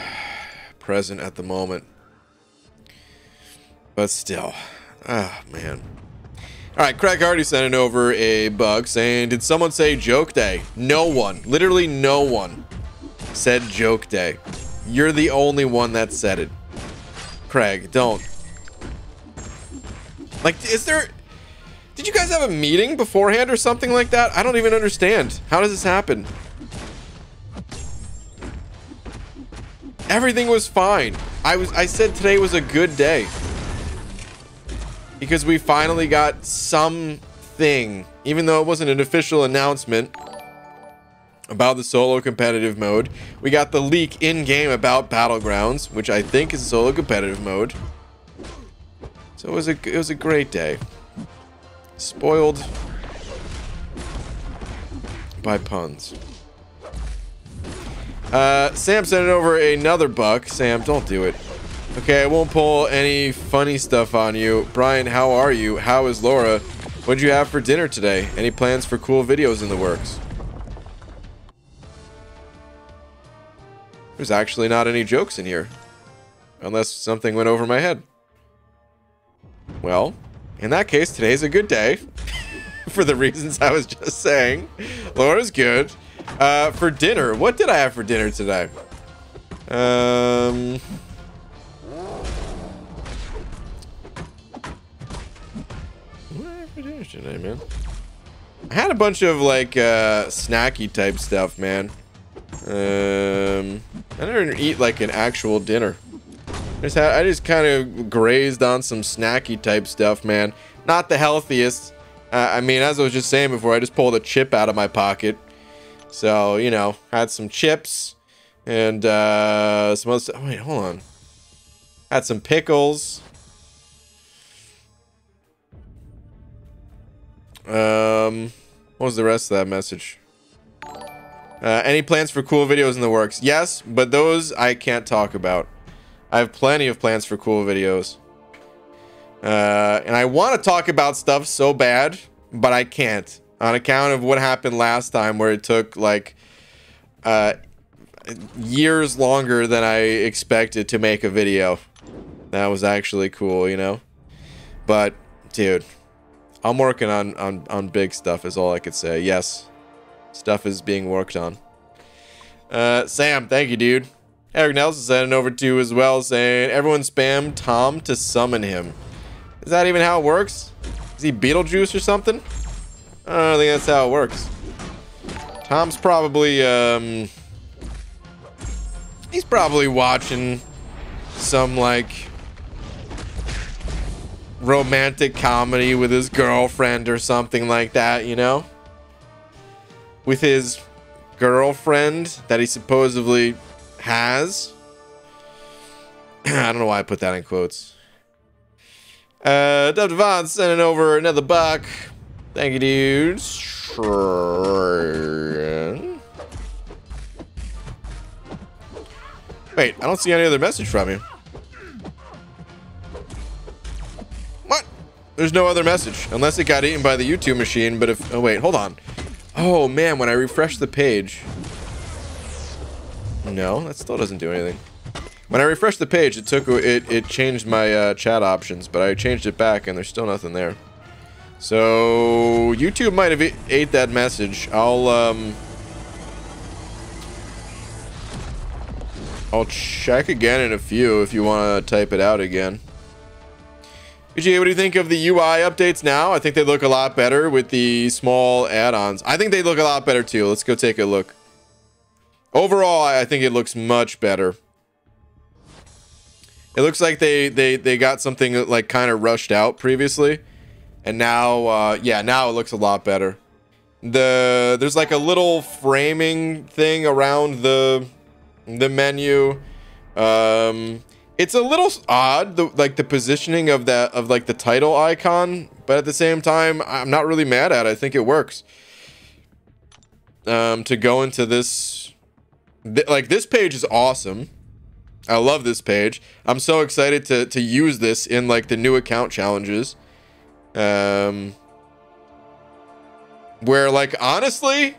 present at the moment. But still. Ah, man. Alright, Craig already sent it over a bug saying, Did someone say joke day? No one. Literally no one said joke day. You're the only one that said it. Craig, don't. Like, is there... Did you guys have a meeting beforehand or something like that? I don't even understand. How does this happen? Everything was fine. I was I said today was a good day. Because we finally got something, even though it wasn't an official announcement about the solo competitive mode. We got the leak in-game about Battlegrounds, which I think is solo competitive mode. So it was a it was a great day. Spoiled by puns. Uh, Sam sent it over another buck. Sam, don't do it. Okay, I won't pull any funny stuff on you. Brian, how are you? How is Laura? What'd you have for dinner today? Any plans for cool videos in the works? There's actually not any jokes in here. Unless something went over my head. Well, in that case, today's a good day. for the reasons I was just saying. Laura's good. Uh, for dinner, what did I have for dinner today? Um... What I have for dinner today, man? I had a bunch of, like, uh, snacky type stuff, man. Um, I didn't eat, like, an actual dinner. I just, had, I just kind of grazed on some snacky type stuff, man. Not the healthiest. Uh, I mean, as I was just saying before, I just pulled a chip out of my pocket. So, you know, had some chips and uh, some other Oh, wait, hold on. Had some pickles. Um, what was the rest of that message? Uh, any plans for cool videos in the works? Yes, but those I can't talk about. I have plenty of plans for cool videos. Uh, and I want to talk about stuff so bad, but I can't on account of what happened last time where it took like uh, years longer than I expected to make a video. That was actually cool, you know? But dude, I'm working on, on, on big stuff is all I could say. Yes, stuff is being worked on. Uh, Sam, thank you, dude. Eric Nelson sending over to as well saying, everyone spam Tom to summon him. Is that even how it works? Is he Beetlejuice or something? I don't think that's how it works. Tom's probably, um... He's probably watching some, like... Romantic comedy with his girlfriend or something like that, you know? With his girlfriend that he supposedly has. I don't know why I put that in quotes. Uh, Dub Devon sending over another buck. Thank you, dudes. Wait, I don't see any other message from you. What? There's no other message. Unless it got eaten by the YouTube machine, but if... Oh, wait, hold on. Oh, man, when I refresh the page... No, that still doesn't do anything. When I refreshed the page, it took it it changed my uh, chat options, but I changed it back and there's still nothing there. So YouTube might have ate that message. I'll um I'll check again in a few if you want to type it out again. BGA, what do you think of the UI updates now? I think they look a lot better with the small add-ons. I think they look a lot better too. Let's go take a look. Overall, I think it looks much better. It looks like they they they got something like kind of rushed out previously, and now uh, yeah, now it looks a lot better. The there's like a little framing thing around the the menu. Um, it's a little odd, the, like the positioning of that of like the title icon, but at the same time, I'm not really mad at it. I think it works. Um, to go into this, th like this page is awesome. I love this page. I'm so excited to to use this in like the new account challenges. Um where like honestly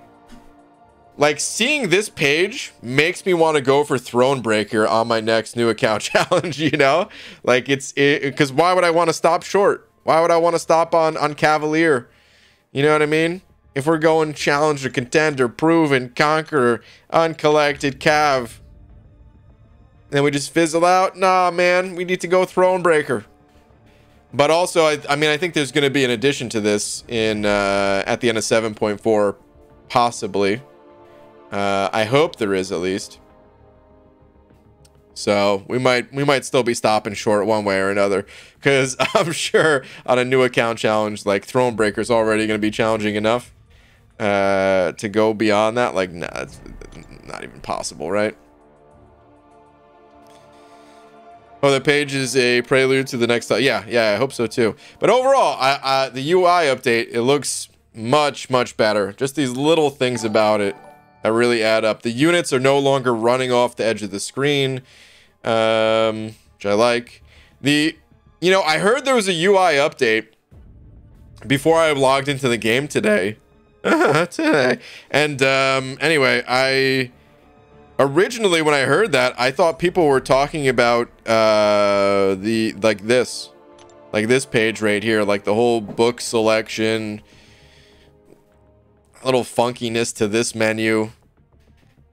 like seeing this page makes me want to go for Thronebreaker on my next new account challenge, you know? Like it's it cuz why would I want to stop short? Why would I want to stop on on Cavalier? You know what I mean? If we're going challenger, contender, proven, conqueror, uncollected, cav, then we just fizzle out. Nah, man, we need to go Thronebreaker. But also, I, I mean, I think there's going to be an addition to this in uh, at the end of 7.4, possibly. Uh, I hope there is at least. So we might we might still be stopping short one way or another because I'm sure on a new account challenge like Thronebreaker is already going to be challenging enough uh, to go beyond that. Like, nah, it's not even possible, right? Oh, the page is a prelude to the next. Yeah, yeah, I hope so too. But overall, I, I, the UI update, it looks much, much better. Just these little things about it that really add up. The units are no longer running off the edge of the screen, um, which I like. The, you know, I heard there was a UI update before I logged into the game today. today. And um, anyway, I originally when I heard that, I thought people were talking about uh, the like this, like this page right here, like the whole book selection, a little funkiness to this menu.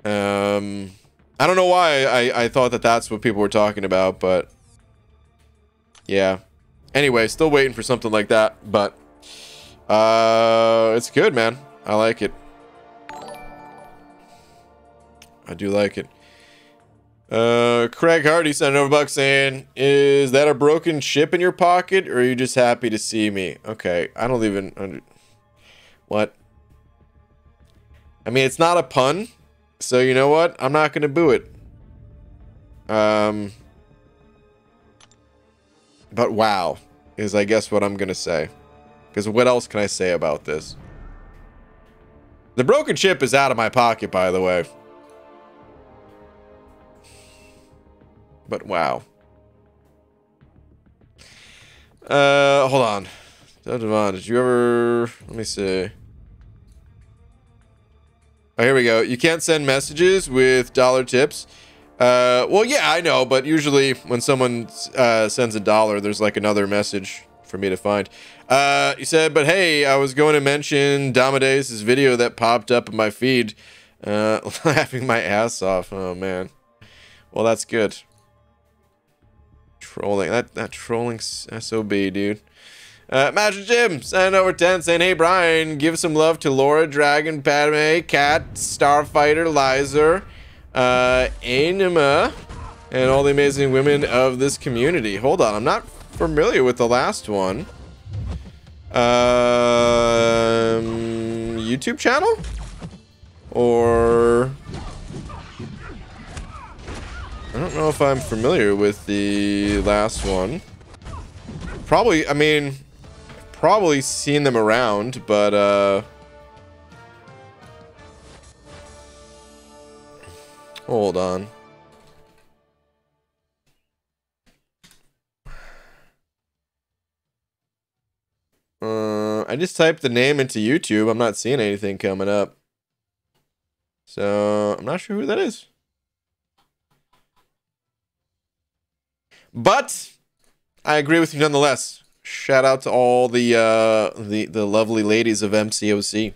Um, I don't know why I, I thought that that's what people were talking about, but yeah. Anyway, still waiting for something like that, but uh, it's good, man. I like it. I do like it. Uh, Craig Hardy sent over buck saying, "Is that a broken chip in your pocket, or are you just happy to see me?" Okay, I don't even under what. I mean, it's not a pun, so you know what? I'm not gonna boo it. Um, but wow, is I guess what I'm gonna say. Because what else can I say about this? The broken chip is out of my pocket, by the way. But wow. Uh, hold on. Devon, did you ever... Let me see. Oh, here we go. You can't send messages with dollar tips. Uh, well, yeah, I know, but usually when someone uh, sends a dollar, there's like another message for me to find. Uh, you said, but hey, I was going to mention Damadeus' video that popped up in my feed, uh, laughing my ass off. Oh man. Well, that's good. Trolling that that trolling sob, dude. Uh, Magic Jim, send over 10, saying, Hey, Brian, give some love to Laura, Dragon, Padme, Cat, Starfighter, Lizer, uh, Anima, and all the amazing women of this community. Hold on, I'm not familiar with the last one. Um, YouTube channel? Or... I don't know if I'm familiar with the last one. Probably, I mean, probably seen them around, but, uh... Hold on. Uh, I just typed the name into YouTube. I'm not seeing anything coming up. So, I'm not sure who that is. But, I agree with you nonetheless. Shout out to all the uh, the the lovely ladies of MCOC.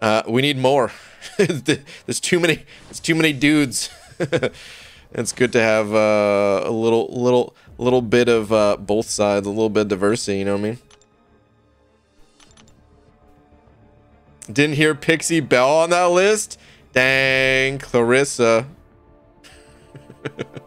Uh, we need more. there's too many. There's too many dudes. it's good to have uh, a little little little bit of uh, both sides, a little bit of diversity. You know what I mean? Didn't hear Pixie Bell on that list. Dang, Clarissa.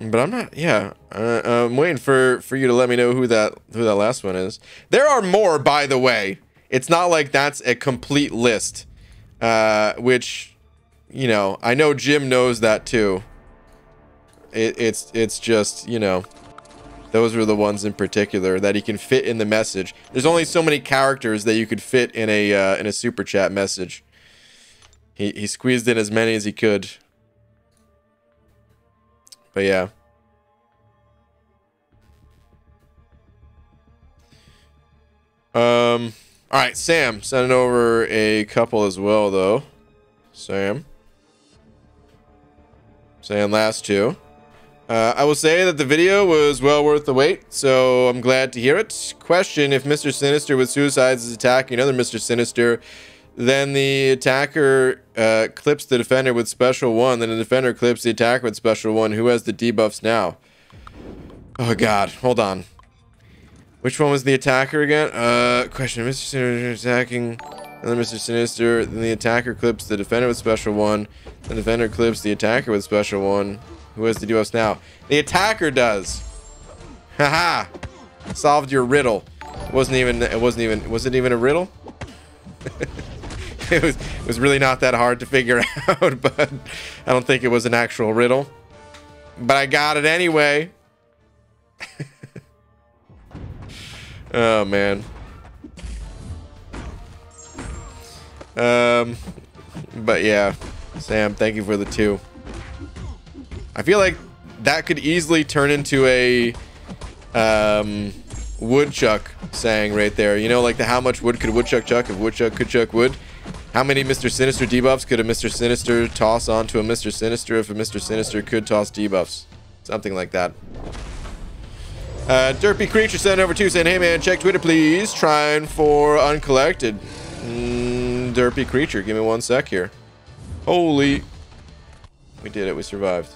But I'm not. Yeah, uh, I'm waiting for for you to let me know who that who that last one is. There are more, by the way. It's not like that's a complete list, uh, which, you know, I know Jim knows that too. It, it's it's just you know, those are the ones in particular that he can fit in the message. There's only so many characters that you could fit in a uh, in a super chat message. He he squeezed in as many as he could. But yeah. Um, all right, Sam, sending over a couple as well, though. Sam. Saying last two. Uh, I will say that the video was well worth the wait, so I'm glad to hear it. Question, if Mr. Sinister with Suicides is attacking another Mr. Sinister, then the attacker uh, clips the defender with special one. Then the defender clips the attacker with special one. Who has the debuffs now? Oh god, hold on. Which one was the attacker again? Uh, question. Mr. Sinister attacking another Mr. Sinister. Then the attacker clips the defender with special one. The defender clips the attacker with special one. Who has the debuffs now? The attacker does. Haha. Solved your riddle. It wasn't even. It wasn't even. Was it even a riddle? it was it was really not that hard to figure out, but I don't think it was an actual riddle. But I got it anyway. oh man. Um but yeah, Sam, thank you for the two. I feel like that could easily turn into a um woodchuck saying right there. You know, like the how much wood could woodchuck chuck if woodchuck could chuck wood? How many Mr. Sinister debuffs could a Mr. Sinister toss onto a Mr. Sinister if a Mr. Sinister could toss debuffs? Something like that. Uh, Derpy Creature sent over two saying, Hey man, check Twitter please. Trying for uncollected. Mm, Derpy Creature, give me one sec here. Holy. We did it, we survived.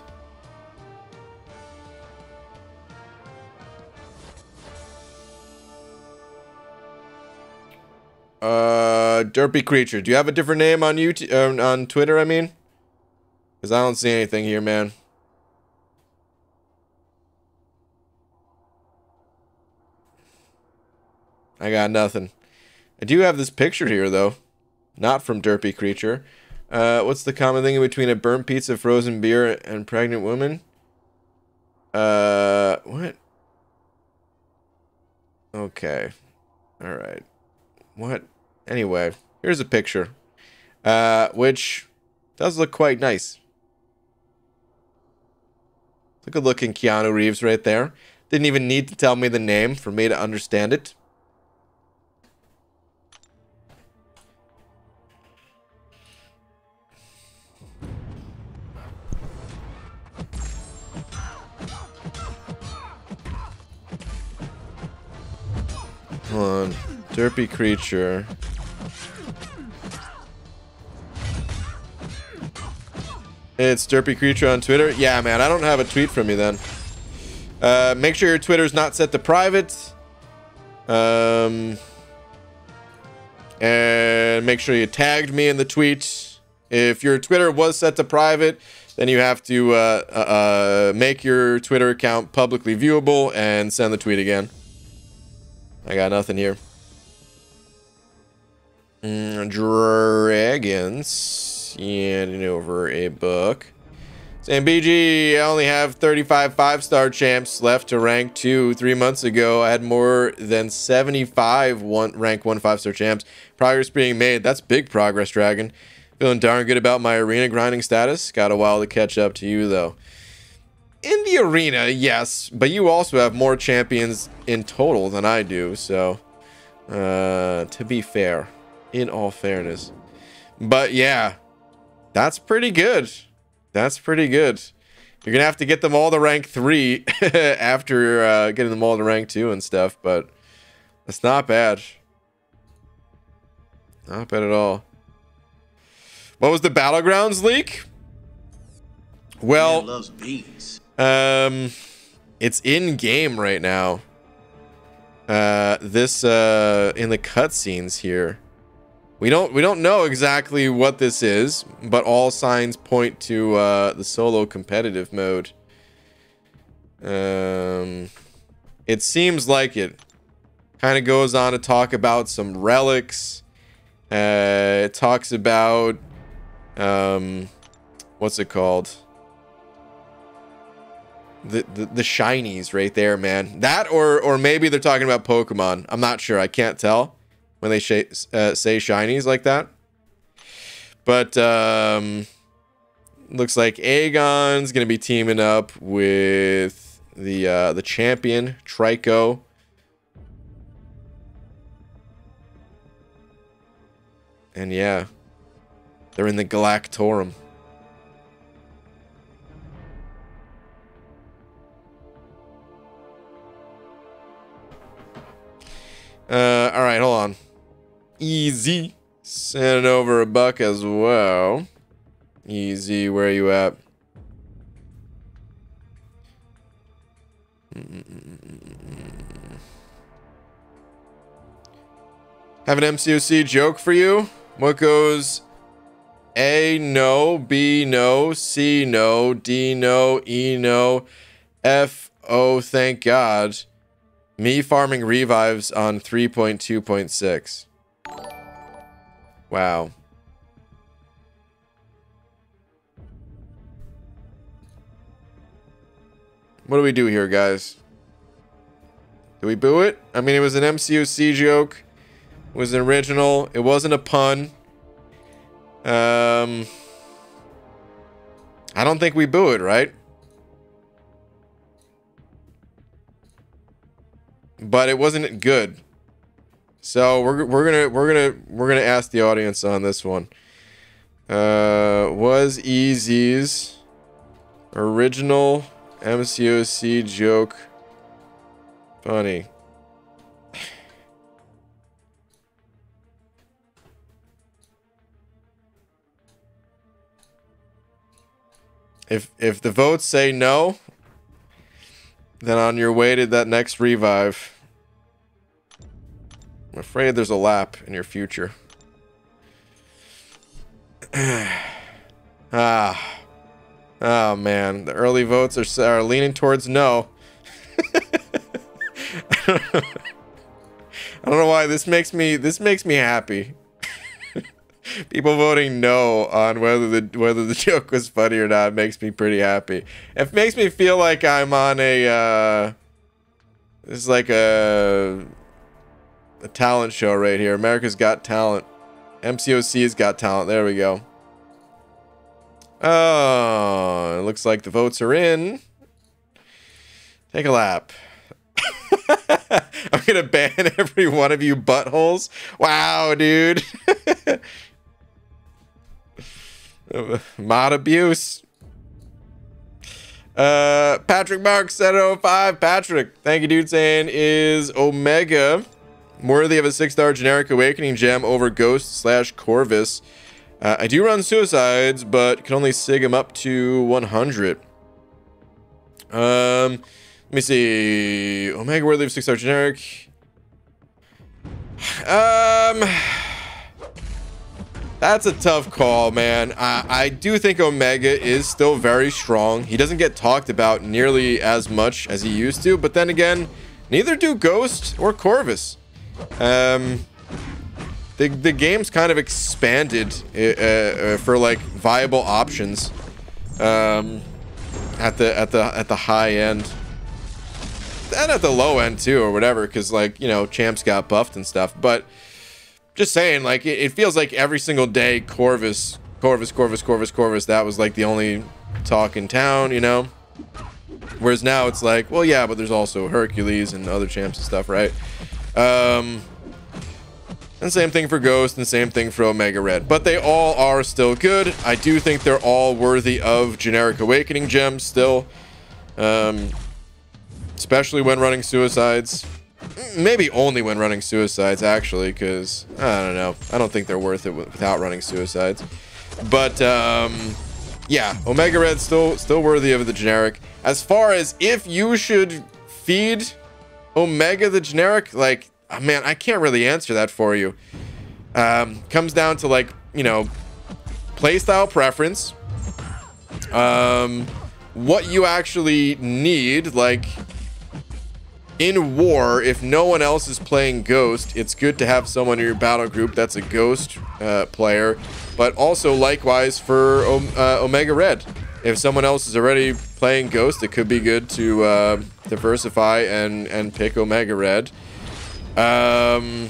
Uh, Derpy Creature. Do you have a different name on YouTube, uh, on Twitter, I mean? Because I don't see anything here, man. I got nothing. I do have this picture here, though. Not from Derpy Creature. Uh, what's the common thing between a burnt pizza, frozen beer, and pregnant woman? Uh, what? Okay. All right. What? Anyway, here's a picture, uh, which does look quite nice. It's a good looking Keanu Reeves right there. Didn't even need to tell me the name for me to understand it. Come on. Derpy creature. It's Derpy Creature on Twitter. Yeah, man, I don't have a tweet from you then. Uh, make sure your Twitter's not set to private. Um, and make sure you tagged me in the tweet. If your Twitter was set to private, then you have to uh, uh, uh make your Twitter account publicly viewable and send the tweet again. I got nothing here. Mm, dragons handing over a book. Saying BG, I only have 35 five-star champs left to rank 2. Three months ago, I had more than 75 one rank 1 5-star champs. Progress being made. That's big progress, Dragon. Feeling darn good about my arena grinding status. Got a while to catch up to you, though. In the arena, yes, but you also have more champions in total than I do, so... Uh, to be fair, in all fairness. But yeah, that's pretty good. That's pretty good. You're going to have to get them all to rank 3 after uh, getting them all to rank 2 and stuff, but that's not bad. Not bad at all. What was the Battlegrounds leak? Well, um, it's in game right now. Uh, this uh, in the cutscenes here. We don't we don't know exactly what this is, but all signs point to uh, the solo competitive mode. Um, it seems like it. Kind of goes on to talk about some relics. Uh, it talks about um, what's it called? The, the the shinies right there, man. That or or maybe they're talking about Pokemon. I'm not sure. I can't tell when they uh, say shinies like that. But um, looks like Aegon's gonna be teaming up with the uh, the champion Tryco. And yeah, they're in the Galactorum. Uh, all right, hold. Easy. Send over a buck as well. Easy, where are you at? Have an MCOC joke for you? What goes A no, B no, C no, D no, E no, F oh thank God. Me farming revives on 3.2.6. Wow. What do we do here, guys? Do we boo it? I mean, it was an MCOC joke. It was an original. It wasn't a pun. Um, I don't think we boo it, right? But it wasn't good. So we're we're gonna we're gonna we're gonna ask the audience on this one. Uh, was Easy's original MCOC joke funny? If if the votes say no, then on your way to that next revive, I'm afraid there's a lap in your future. ah. Oh, man. The early votes are, are leaning towards no. I don't know why this makes me this makes me happy. People voting no on whether the whether the joke was funny or not makes me pretty happy. It makes me feel like I'm on a uh, it's like a a talent show right here. America's Got Talent. MCOC's Got Talent. There we go. Oh, it looks like the votes are in. Take a lap. I'm gonna ban every one of you buttholes. Wow, dude. Mod abuse. Uh, Patrick Mark 705. Patrick, thank you, dude. Saying is Omega Worthy of a six-star generic awakening gem over Ghost slash Corvus. Uh, I do run suicides, but can only sig them up to 100. Um, let me see. Omega worthy of six-star generic. Um, that's a tough call, man. I, I do think Omega is still very strong. He doesn't get talked about nearly as much as he used to, but then again, neither do Ghost or Corvus. Um, the, the game's kind of expanded uh, uh, for like viable options um, at the at the at the high end. And at the low end too or whatever because like you know champs got buffed and stuff. But just saying like it, it, feels like every single day corvus corvus corvus corvus corvus that was like the only talk in town you know? Whereas now it's like well yeah but there's also hercules and other champs and stuff right um and same thing for Ghost and same thing for Omega Red. But they all are still good. I do think they're all worthy of generic Awakening gems still. Um, especially when running suicides. Maybe only when running suicides, actually, because I don't know. I don't think they're worth it without running suicides. But um, yeah, Omega Red still still worthy of the generic. As far as if you should feed Omega the generic, like oh, man, I can't really answer that for you. Um, comes down to like you know, playstyle preference. Um, what you actually need, like in war, if no one else is playing Ghost, it's good to have someone in your battle group that's a Ghost uh, player. But also, likewise, for uh, Omega Red. If someone else is already playing Ghost, it could be good to uh, diversify and, and pick Omega Red. Um,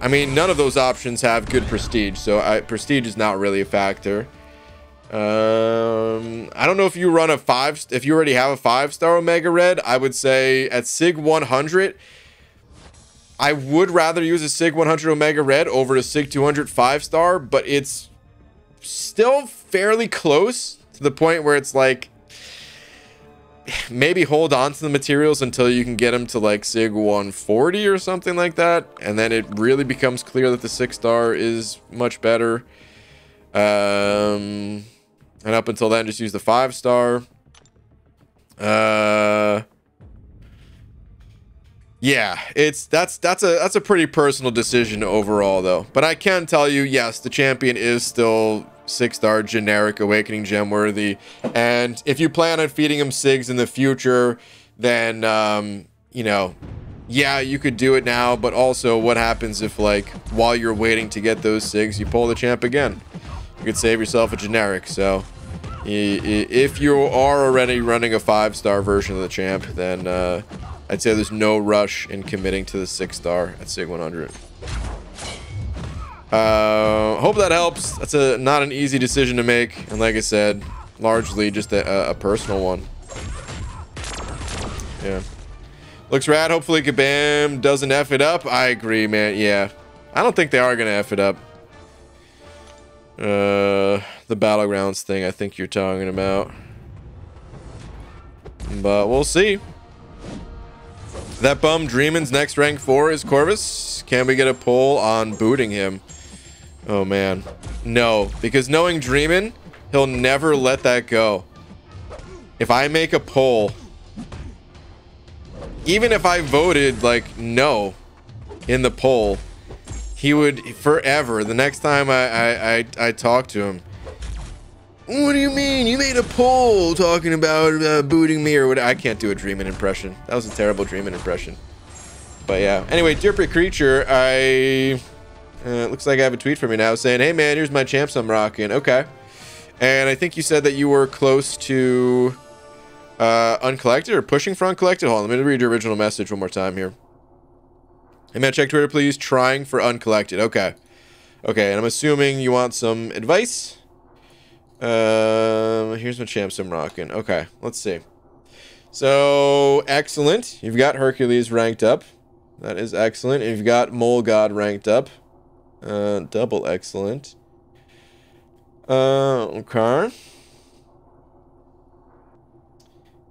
I mean, none of those options have good prestige, so I, prestige is not really a factor. Um, I don't know if you run a five, if you already have a five star Omega Red, I would say at SIG 100, I would rather use a SIG 100 Omega Red over a SIG 200 five star, but it's still fairly close to the point where it's like, maybe hold on to the materials until you can get them to like SIG 140 or something like that. And then it really becomes clear that the six star is much better. Um, and up until then, just use the five star. Uh, yeah, it's that's that's a that's a pretty personal decision overall though. But I can tell you, yes, the champion is still six star generic awakening gem worthy. And if you plan on feeding him SIGs in the future, then um, you know, yeah, you could do it now, but also what happens if like while you're waiting to get those SIGs, you pull the champ again? You could save yourself a generic, so if you are already running a five-star version of the champ, then uh, I'd say there's no rush in committing to the six-star at SIG 100. Uh, hope that helps. That's a not an easy decision to make, and like I said, largely just a, a personal one. Yeah. Looks rad. Hopefully Kabam doesn't F it up. I agree, man. Yeah. I don't think they are going to F it up. Uh, the battlegrounds thing I think you're talking about. But we'll see. That bum Dreamin's next rank 4 is Corvus. Can we get a pull on booting him? Oh, man. No, because knowing Dreamin, he'll never let that go. If I make a poll, even if I voted, like, no in the poll, he would forever. The next time I I I, I talk to him, what do you mean? You made a poll talking about uh, booting me or what? I can't do a Dreamin impression. That was a terrible Dreamin impression. But yeah. Anyway, Derpy Creature, I uh, looks like I have a tweet from you now saying, "Hey man, here's my champs I'm rocking." Okay. And I think you said that you were close to uh, uncollected or pushing for uncollected. Hold on, let me read your original message one more time here. Hey man, check Twitter, please. Trying for uncollected. Okay. Okay, and I'm assuming you want some advice. Um, here's my champs I'm rocking. Okay, let's see. So, excellent. You've got Hercules ranked up. That is excellent. And you've got Mangog ranked up. Uh, double excellent. Uh, okay.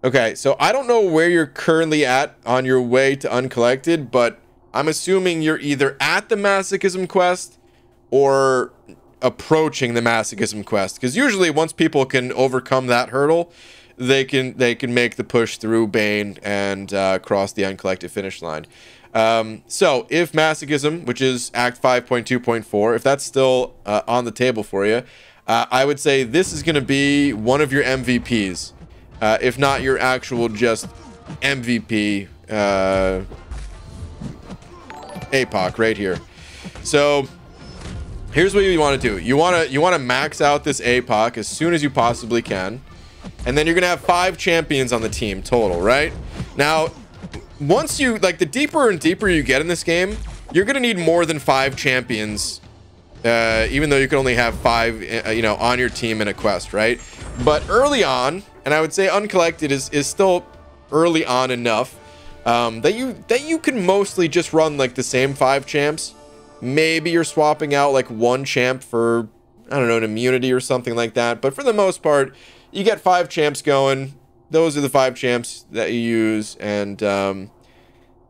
Okay, so I don't know where you're currently at on your way to Uncollected, but I'm assuming you're either at the Masochism quest or approaching the Masochism quest. Because usually once people can overcome that hurdle, they can they can make the push through Bane and uh, cross the Uncollected finish line. Um, so if Masochism, which is Act 5.2.4, if that's still uh, on the table for you, uh, I would say this is going to be one of your MVPs uh, if not your actual just MVP uh, APOC right here. So here's what you want to do. You want to you want to max out this APOC as soon as you possibly can. And then you're going to have five champions on the team total, right? Now, once you like the deeper and deeper you get in this game, you're going to need more than five champions uh, even though you can only have five, uh, you know, on your team in a quest, right? But early on, and I would say uncollected is is still early on enough um, that you that you can mostly just run like the same five champs. Maybe you're swapping out like one champ for I don't know an immunity or something like that. But for the most part, you get five champs going. Those are the five champs that you use, and um,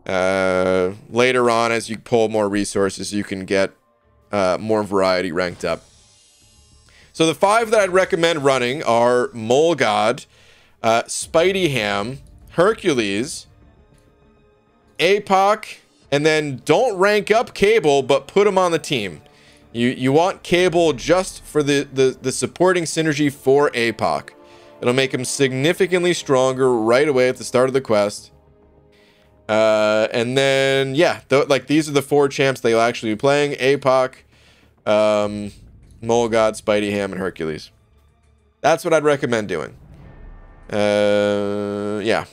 uh, later on, as you pull more resources, you can get uh, more variety ranked up. So the five that I'd recommend running are Mangog, uh, Spidey Ham, Hercules, APOC, and then don't rank up Cable, but put him on the team. You you want Cable just for the, the, the supporting synergy for APOC. It'll make him significantly stronger right away at the start of the quest. Uh, and then, yeah, th like these are the four champs they'll actually be playing. APOC, um, Mangog, Spidey Ham, and Hercules. That's what I'd recommend doing. Uh, yeah.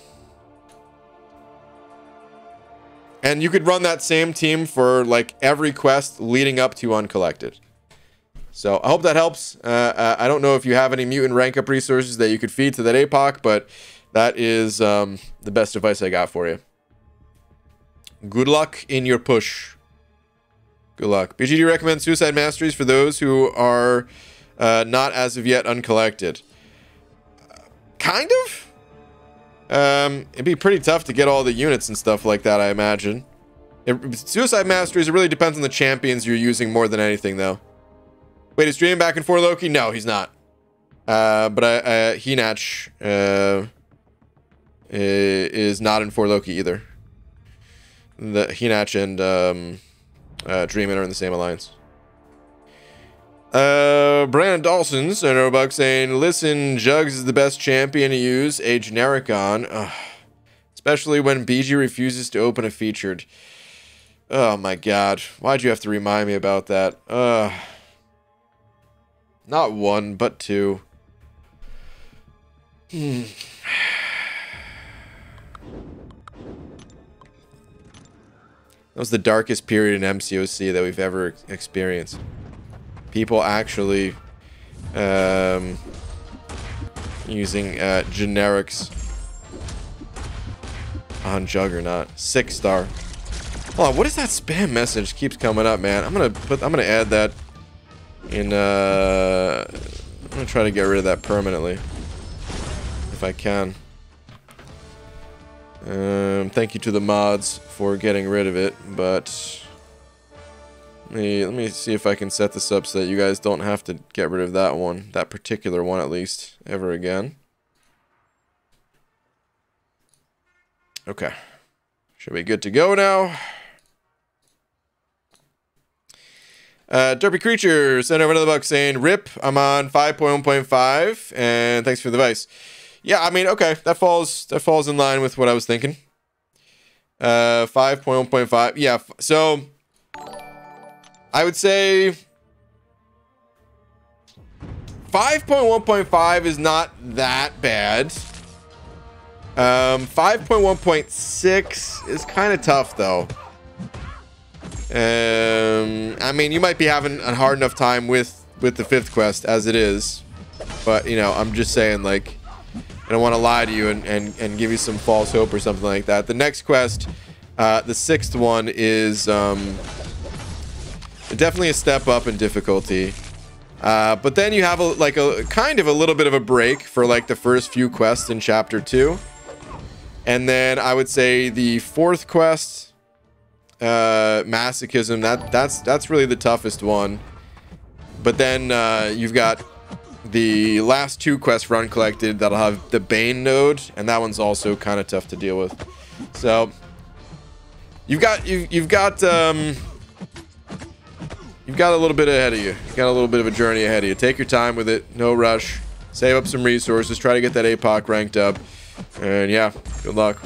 And you could run that same team for like every quest leading up to Uncollected. So I hope that helps. Uh, uh I don't know if you have any mutant rank up resources that you could feed to that APOC, but that is um, the best advice I got for you. Good luck in your push. Good luck. BGD recommends Suicide Masteries for those who are uh, not as of yet uncollected. kind of? Um, it'd be pretty tough to get all the units and stuff like that, I imagine. It, Suicide Masteries, it really depends on the champions you're using more than anything, though. Wait, is Dream back in 4 Loki? No, he's not. Uh, but I, uh, Heenach uh, is not in 4 Loki either the Heenach and um, uh, Dreamin are in the same alliance. Uh, Brandon Dawson's and Robux saying, listen, Jugs is the best champion to use a generic on. Ugh. Especially when BG refuses to open a featured. Oh my god. Why'd you have to remind me about that? Uh, not one, but two. That was the darkest period in MCOC that we've ever experienced. People actually um, using uh, generics on Juggernaut. Six star. Hold on, what is that spam message keeps coming up, man? I'm gonna put I'm gonna add that in uh I'm gonna try to get rid of that permanently. If I can. Um, thank you to the mods for getting rid of it, but let me, let me see if I can set this up so that you guys don't have to get rid of that one, that particular one at least, ever again. Okay. Should be good to go now. Uh, Derpy Creature sent over another buck saying, Rip, I'm on 5.1.5, and thanks for the advice. Yeah, I mean, okay, that falls that falls in line with what I was thinking. Uh, 5.1.5. Yeah, so I would say 5.1.5 is not that bad. Um, 5.1.6 is kind of tough though. Um, I mean, you might be having a hard enough time with with the fifth quest as it is, but you know, I'm just saying like I don't want to lie to you and, and, and give you some false hope or something like that. The next quest, uh, the sixth one, is um, definitely a step up in difficulty. Uh, but then you have a, like a kind of a little bit of a break for like the first few quests in chapter two. And then I would say the fourth quest, uh, masochism, that that's that's really the toughest one. But then uh, you've got the last two quests run collected that'll have the Bane node, and that one's also kind of tough to deal with. So you've got you you've got um, You've got a little bit ahead of you. You've got a little bit of a journey ahead of you. Take your time with it. No rush. Save up some resources. Try to get that APOC ranked up. And yeah, good luck.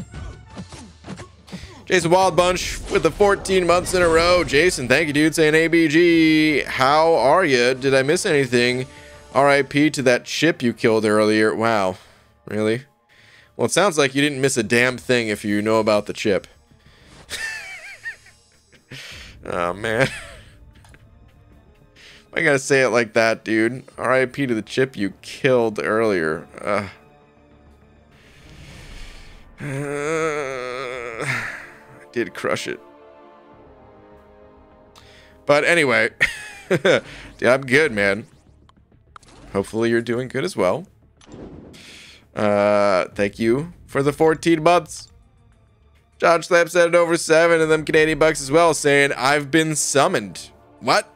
Jason Wild Bunch with the 14 months in a row. Jason, thank you, dude. Saying ABG, how are you? Did I miss anything? RIP to that chip you killed earlier. Wow. Really? Well, it sounds like you didn't miss a damn thing if you know about the chip. oh, man. I gotta say it like that, dude. RIP to the chip you killed earlier. I did crush it. But anyway, dude, I'm good, man. Hopefully you're doing good as well. Uh, thank you for the 14 months. John Schlamp said it over seven of them Canadian bucks as well, saying, I've been summoned. What?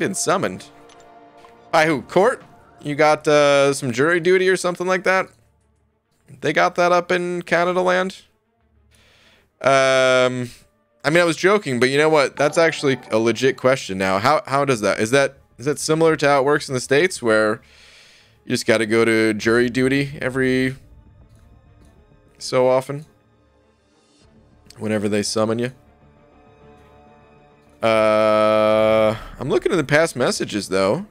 Been summoned. By who? Court? You got uh, some jury duty or something like that? They got that up in Canada land? Um, I mean, I was joking, but you know what? That's actually a legit question now. How how does that? Is that is that similar to how it works in the states, where you just got to go to jury duty every so often, whenever they summon you? Uh, I'm looking at the past messages though.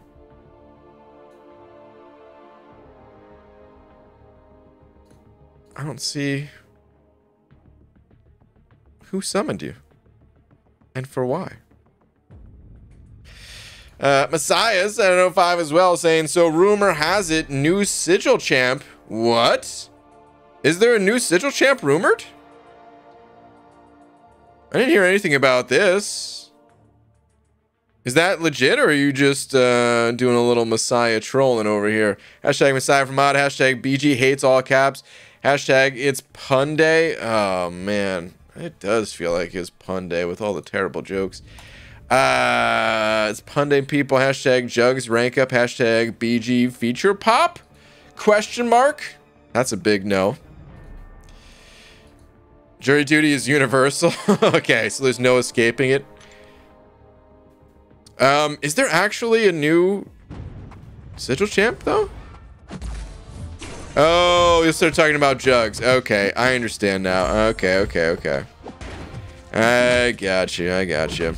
I don't see who summoned you and for why. Uh, Messiah 705 as well saying, so rumor has it, new sigil champ. What? Is there a new sigil champ rumored? I didn't hear anything about this. Is that legit, or are you just uh, doing a little Messiah trolling over here? Hashtag Messiah from Mod. Hashtag BG hates all caps. Hashtag it's pun day. Oh, man. It does feel like it's pun day with all the terrible jokes. Uh, it's pun day people. Hashtag jugs rank up. Hashtag BG feature pop? Question mark? That's a big no. Jury duty is universal. okay, so there's no escaping it. Um, is there actually a new sigil champ though? Oh, you start talking about jugs. Okay, I understand now. Okay, okay, okay. I got you. I got you.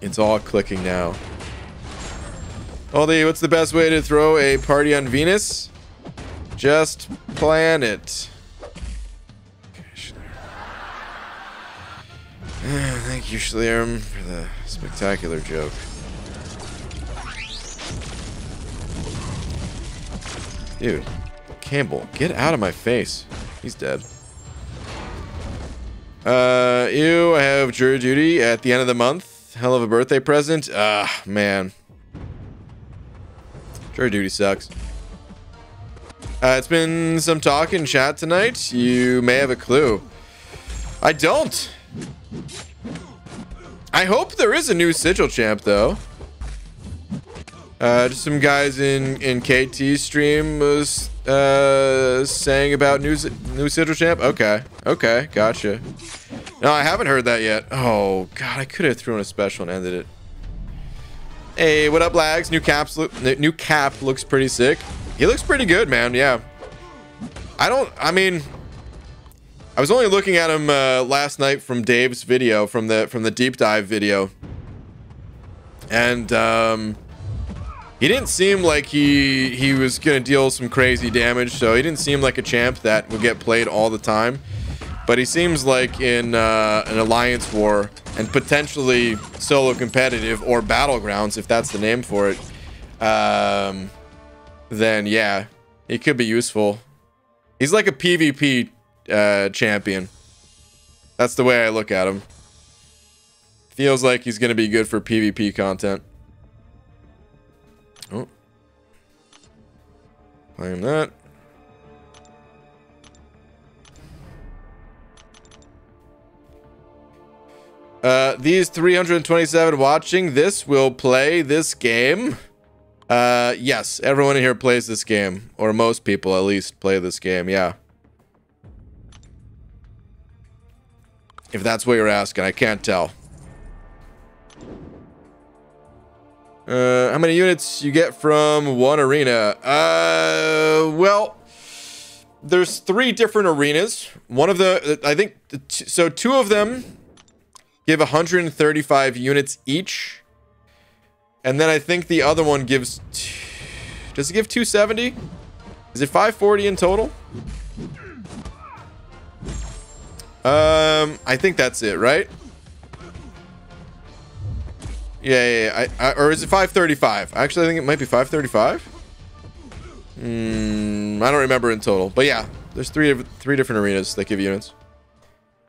It's all clicking now. Aldi, what's the best way to throw a party on Venus? Just plan it. Thank you, Schlium, for the spectacular joke. Dude, Campbell, get out of my face. He's dead. Uh, ew, I have jury duty at the end of the month. Hell of a birthday present. Ah, man. Jury duty sucks. Uh, it's been some talk in chat tonight. You may have a clue. I don't. I hope there is a new sigil champ though. Uh, just some guys in in KT stream was uh, saying about new new sigil champ. Okay, okay, gotcha. No, I haven't heard that yet. Oh god, I could have thrown a special and ended it. Hey, what up, lags? New caps look new cap looks pretty sick. He looks pretty good, man. Yeah. I don't. I mean, I was only looking at him uh, last night from Dave's video, from the from the deep dive video, and um, he didn't seem like he he was gonna deal some crazy damage. So he didn't seem like a champ that would get played all the time. But he seems like in uh, an alliance war and potentially solo competitive or battlegrounds, if that's the name for it, um, then yeah, he could be useful. He's like a PvP uh, champion. That's the way I look at him. Feels like he's going to be good for PvP content. Oh. Claim that. Uh, these 327 watching this will play this game. Uh, yes, everyone in here plays this game, or most people at least play this game, yeah. If that's what you're asking, I can't tell. Uh, how many units you get from one arena? Uh, well, there's three different arenas. One of the, I think, so two of them give 135 units each. And then I think the other one gives, does it give 270? Is it 540 in total? Um, I think that's it, right? Yeah, yeah, yeah. I, I, or is it 535? Actually, I think it might be 535. Hmm, I don't remember in total, but yeah, there's three three different arenas that give units.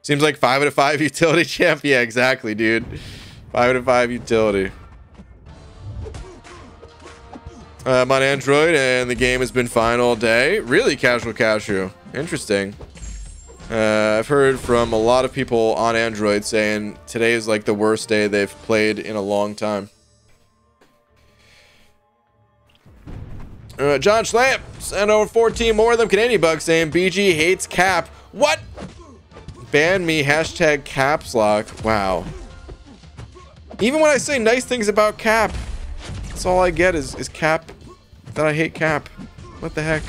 Seems like five out of five utility champ. Yeah, exactly, dude. Five out of five utility. I'm on Android, and the game has been fine all day. Really, casual cashew. Interesting. Uh, I've heard from a lot of people on Android saying today is like the worst day they've played in a long time. Uh, John Schlamp sent over 14 more of them. Canadian bugs saying BG hates cap. What? Ban me. Hashtag caps lock. Wow. Even when I say nice things about cap, that's all I get is, is cap. That I hate cap. What the heck?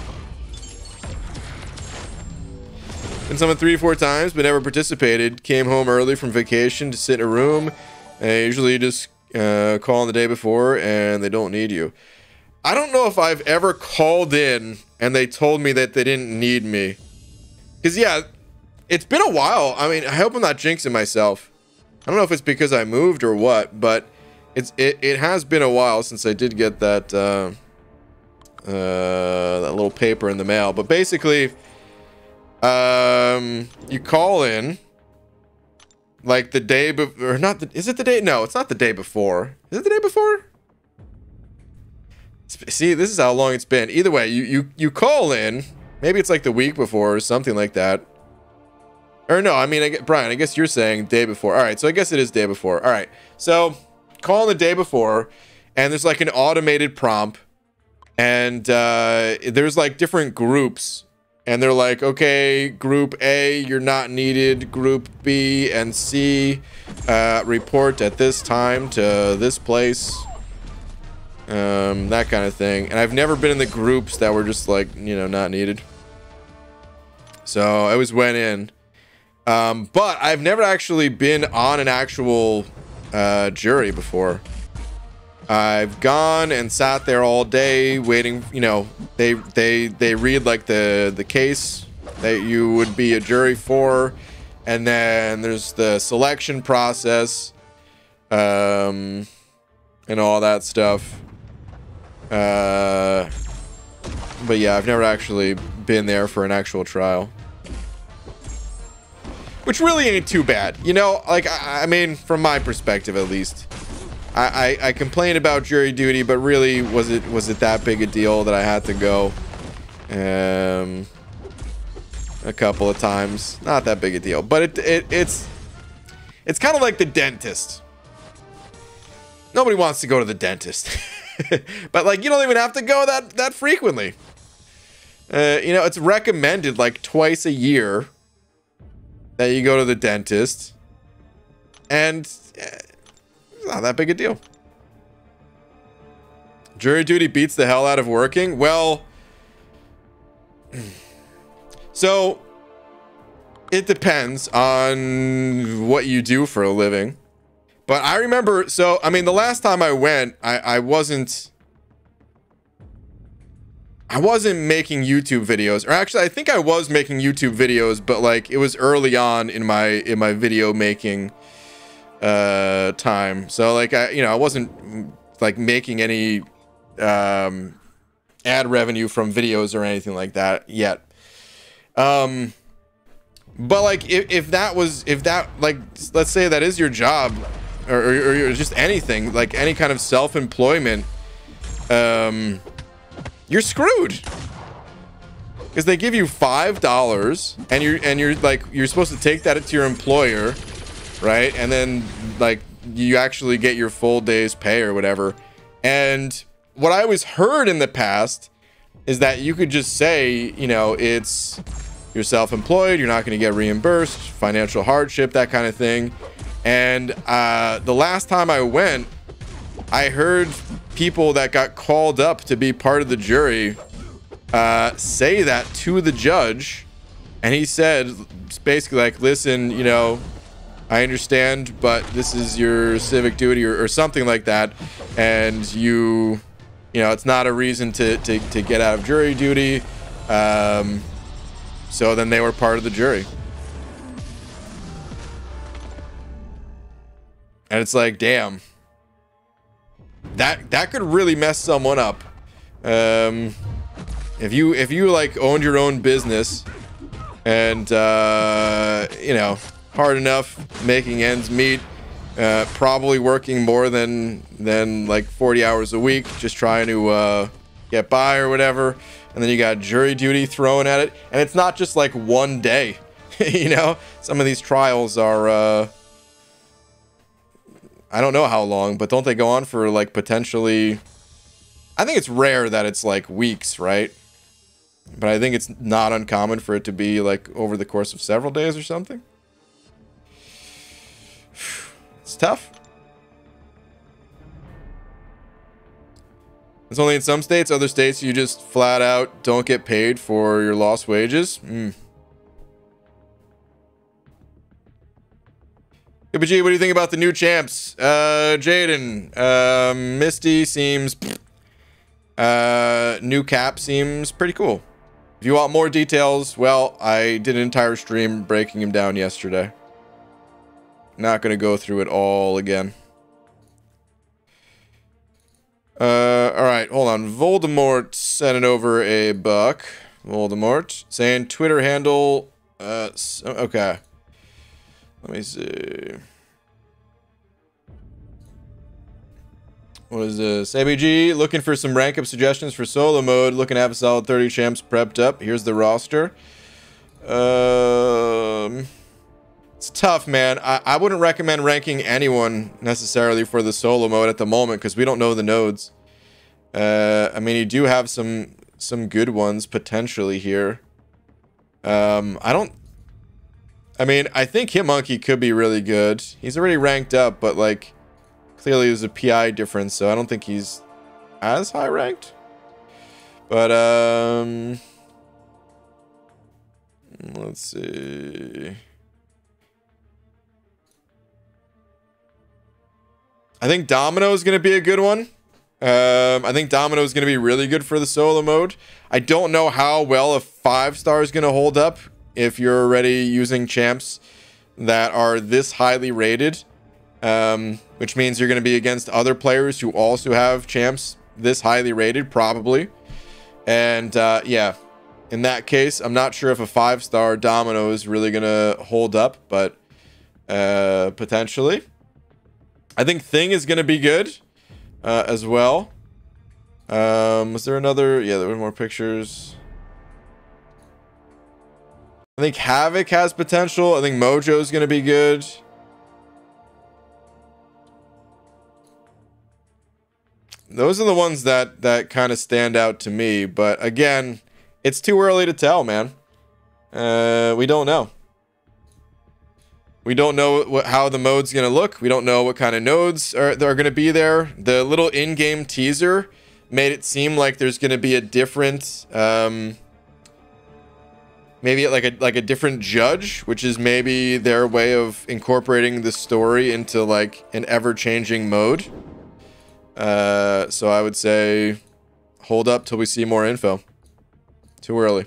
Been summoned three or four times, but never participated. Came home early from vacation to sit in a room. And usually just uh, call on the day before, and they don't need you. I don't know if I've ever called in and they told me that they didn't need me. Because, yeah, it's been a while. I mean, I hope I'm not jinxing myself. I don't know if it's because I moved or what, but it's it, it has been a while since I did get that, uh, uh, that little paper in the mail. But basically um, you call in like the day before, or not the, is it the day? No, it's not the day before. Is it the day before? See, this is how long it's been. Either way, you, you, you call in, maybe it's like the week before or something like that. Or no, I mean, I Brian, I guess you're saying day before. All right, so I guess it is day before. All right, so call the day before, and there's like an automated prompt, and uh, there's like different groups and they're like, okay, group A, you're not needed. Group B and C, uh, report at this time to this place. Um, that kind of thing. And I've never been in the groups that were just like, you know, not needed. So I always went in. Um, but I've never actually been on an actual uh, jury before. I've gone and sat there all day waiting, you know, they they they read like the the case that you would be a jury for and then there's the selection process um and all that stuff. Uh but yeah, I've never actually been there for an actual trial. Which really ain't too bad. You know, like I, I mean, from my perspective at least. I, I, I complain about jury duty, but really, was it was it that big a deal that I had to go? Um, a couple of times. Not that big a deal, but it, it it's it's kind of like the dentist. Nobody wants to go to the dentist, but like you don't even have to go that that frequently. Uh, you know, it's recommended like twice a year that you go to the dentist, and. Not that big a deal. Jury duty beats the hell out of working? Well, so it depends on what you do for a living. But I remember, so, I mean, the last time I went, I, I wasn't, I wasn't making YouTube videos, or actually, I think I was making YouTube videos, but like, it was early on in my, in my video making uh, time. So like I, you know, I wasn't like making any um, ad revenue from videos or anything like that yet. Um, but like if, if that was if that like let's say that is your job or, or, or just anything like any kind of self-employment um you're screwed Because they give you five dollars, and you're and you're like you're supposed to take that to your employer, right? And then like you actually get your full day's pay or whatever. And what I always heard in the past is that you could just say, you know, it's you're self-employed, you're not going to get reimbursed, financial hardship, that kind of thing. And uh, the last time I went, I heard people that got called up to be part of the jury uh, say that to the judge. And he said, basically like, listen, you know, I understand, but this is your civic duty or, or something like that. And you, you know, it's not a reason to, to, to get out of jury duty. Um, so then they were part of the jury. And it's like, damn. That that could really mess someone up. Um, if you if you like owned your own business and uh, you know hard enough making ends meet, uh, probably working more than than like 40 hours a week, just trying to uh, get by or whatever. And then you got jury duty thrown at it, and it's not just like one day. you know, some of these trials are. Uh, I don't know how long, but don't they go on for like potentially? I think it's rare that it's like weeks, right? But I think it's not uncommon for it to be like over the course of several days or something. It's tough. It's only in some states. Other states, you just flat out don't get paid for your lost wages. Mm. Hey, G, what do you think about the new champs? Uh, Jaden, uh, Misty seems... Uh, new cap seems pretty cool. If you want more details, well, I did an entire stream breaking him down yesterday. Not going to go through it all again. Uh, alright, hold on. Voldemort sent it over a buck. Voldemort. Saying Twitter handle... Uh, okay. Let me see. What is this? ABG, looking for some rank up suggestions for solo mode. Looking to have a solid 30 champs prepped up. Here's the roster. Um... It's tough, man. I, I wouldn't recommend ranking anyone necessarily for the solo mode at the moment because we don't know the nodes. Uh, I mean, you do have some some good ones potentially here. Um, I don't... I mean, I think Hitmonkey could be really good. He's already ranked up, but like, clearly there's a PI difference, so I don't think he's as high ranked. But, um... Let's see... I think Domino is going to be a good one. Um, I think Domino is going to be really good for the solo mode. I don't know how well a five star is going to hold up if you're already using champs that are this highly rated, um, which means you're going to be against other players who also have champs this highly rated, probably. And uh, yeah, in that case, I'm not sure if a five star Domino is really going to hold up, but uh, potentially. I think Thing is going to be good uh, as well. Um, was there another? Yeah, there were more pictures. I think Havoc has potential. I think Mojo is going to be good. Those are the ones that that kind of stand out to me. But again, it's too early to tell, man. Uh, we don't know. We don't know what, how the mode's going to look. We don't know what kind of nodes are, are going to be there. The little in-game teaser made it seem like there's going to be a different, um, maybe like a like a different judge, which is maybe their way of incorporating the story into like an ever-changing mode. Uh, so I would say hold up till we see more info. Too early.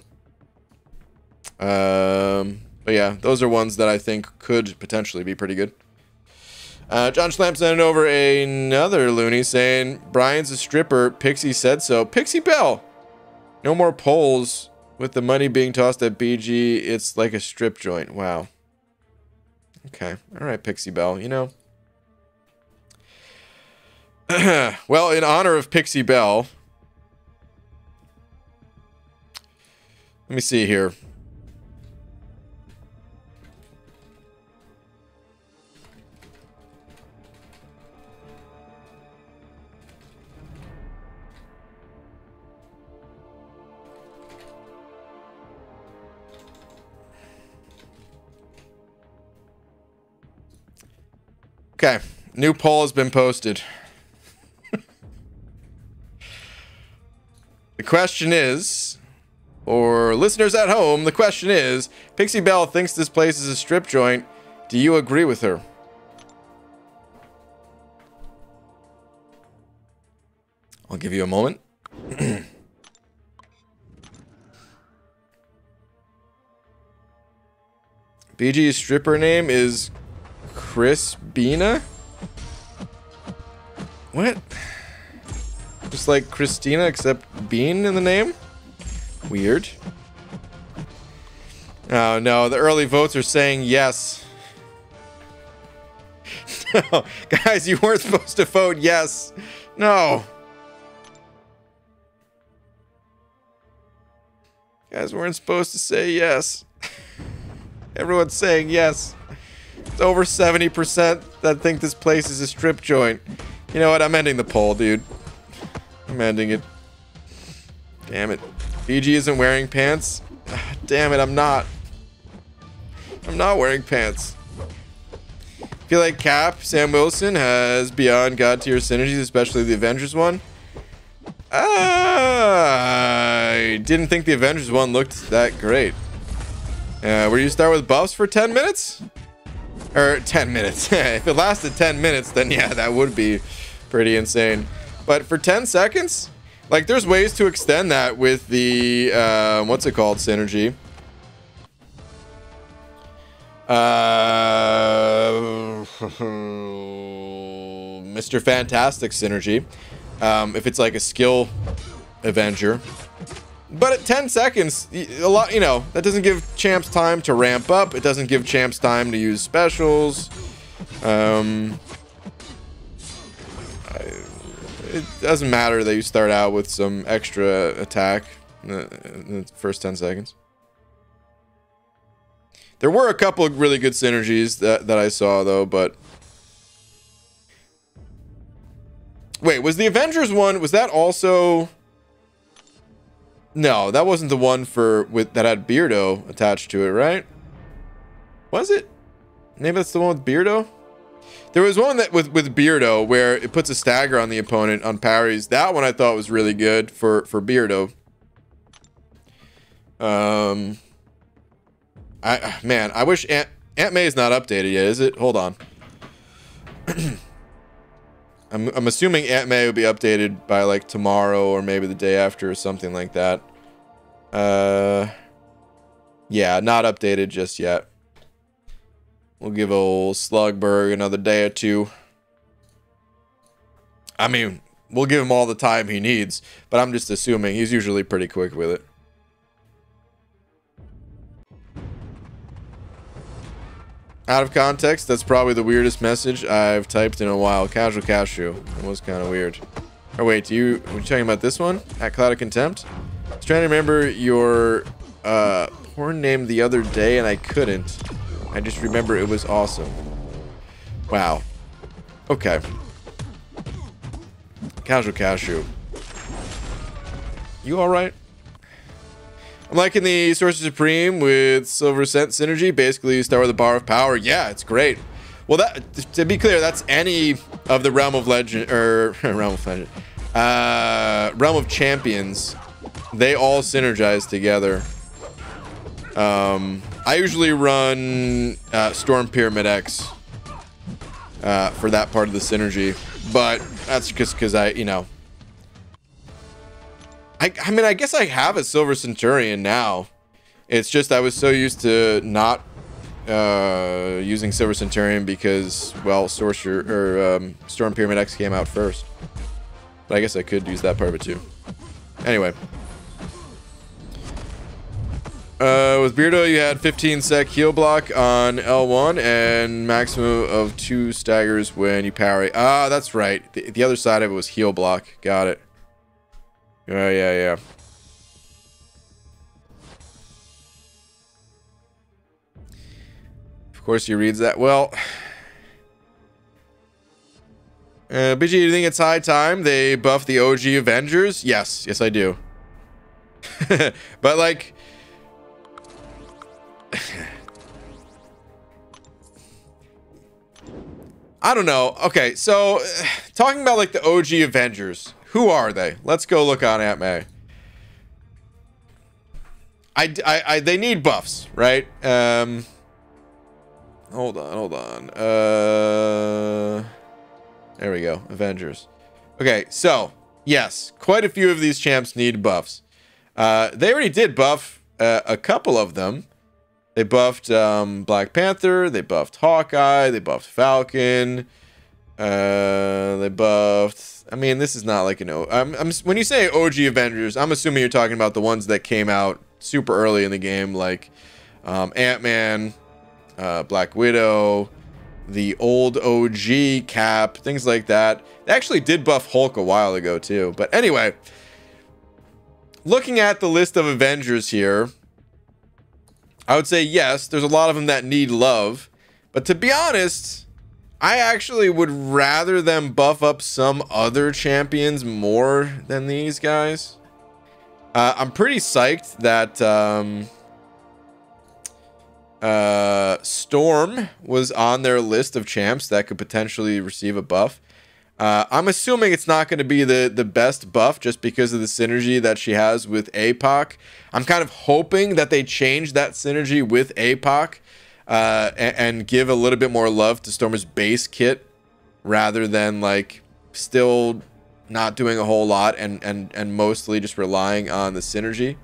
Um, but yeah, those are ones that I think could potentially be pretty good. Uh, John Schlamp sending over another loony saying, Brian's a stripper. Pixie said so. Pixie Bell. No more polls with the money being tossed at BG. It's like a strip joint. Wow. Okay. All right, Pixie Bell. You know. well, in honor of Pixie Bell, Let me see here. Okay, new poll has been posted. the question is, or listeners at home, the question is, Pixie Belle thinks this place is a strip joint. Do you agree with her? I'll give you a moment. BG's stripper name is Chris Bina? What? Just like Christina, except Bean in the name? Weird. Oh no, the early votes are saying yes. no, guys, you weren't supposed to vote yes. No. guys weren't supposed to say yes. Everyone's saying yes. It's over 70% that think this place is a strip joint. You know what? I'm ending the poll, dude. I'm ending it. Damn it. BG isn't wearing pants? Damn it, I'm not. I'm not wearing pants. Feel like Cap, Sam Wilson, has beyond God tier synergies, especially the Avengers one. I didn't think the Avengers one looked that great. Uh, where you start with buffs for 10 minutes? Or 10 minutes. if it lasted 10 minutes, then yeah, that would be pretty insane. But for 10 seconds? Like, there's ways to extend that with the, uh, what's it called, Synergy. Uh, Mr. Fantastic Synergy. Um, if it's like a skill Avenger. But at 10 seconds, a lot, you know, that doesn't give champs time to ramp up. It doesn't give champs time to use specials. Um, it doesn't matter that you start out with some extra attack in the, first 10 seconds. There were a couple of really good synergies that, that I saw, though, but... Wait, was the Avengers one, was that also... No, that wasn't the one for with that had Beardo attached to it, right? Was it? Maybe that's the one with Beardo? There was one that with with Beardo where it puts a stagger on the opponent on parries. That one I thought was really good for for Beardo. Um, I man, I wish Aunt Aunt May is not updated yet. Is it? Hold on. I'm, I'm assuming Aunt May will be updated by like tomorrow or maybe the day after or something like that. Uh, yeah, not updated just yet. We'll give old Slugberg another day or two. I mean, we'll give him all the time he needs, but I'm just assuming he's usually pretty quick with it. Out of context, that's probably the weirdest message I've typed in a while. Casual cashew. It was kind of weird. Oh, wait, do you, were you talking about this one? At Cloud of Contempt? I was trying to remember your uh, porn name the other day, and I couldn't. I just remember it was awesome. Wow. Okay. Casual cashew. You alright? I'm liking the Sorcerer Supreme with Silver Scent synergy. Basically, you start with a bar of power. Yeah, it's great. Well, that to be clear, that's any of the Realm of Legend or Realm of Legend, uh, Realm of Champions. They all synergize together. Um, I usually run uh, Storm Pyramid X uh, for that part of the synergy, but that's just because I, you know, I, I mean, I guess I have a Silver Centurion now. It's just I was so used to not uh, using Silver Centurion because, well, Sorcerer or um, Storm Pyramid X came out first. But I guess I could use that part of it too. Anyway. Uh, with Beardo, you had 15 sec heal block on L1 and maximum of two staggers when you parry. Ah, that's right. The, the other side of it was heal block. Got it. Yeah, yeah, yeah. Of course he reads that. Well... Uh, BG, you think it's high time they buff the OG Avengers? Yes. Yes, I do. but, like... I don't know. Okay, so... Talking about, like, the OG Avengers who are they? Let's go look on Aunt May. I, I, I, they need buffs, right? Um, hold on, hold on. Uh, there we go, Avengers. Okay, so yes, quite a few of these champs need buffs. Uh, they already did buff uh, a couple of them. They buffed um, Black Panther. They buffed Hawkeye. They buffed Falcon. Uh, they buffed. I mean, this is not like you know. I'm, I'm when you say OG Avengers, I'm assuming you're talking about the ones that came out super early in the game, like um, Ant Man, uh, Black Widow, the old OG Cap, things like that. They actually did buff Hulk a while ago too. But anyway, looking at the list of Avengers here, I would say yes, there's a lot of them that need love. But to be honest, I actually would rather them buff up some other champions more than these guys. Uh, I'm pretty psyched that um, uh, Storm was on their list of champs that could potentially receive a buff. Uh, I'm assuming it's not going to be the, the best buff just because of the synergy that she has with APOC. I'm kind of hoping that they change that synergy with APOC uh, and, and give a little bit more love to Stormer's base kit rather than like still not doing a whole lot and, and, and mostly just relying on the synergy.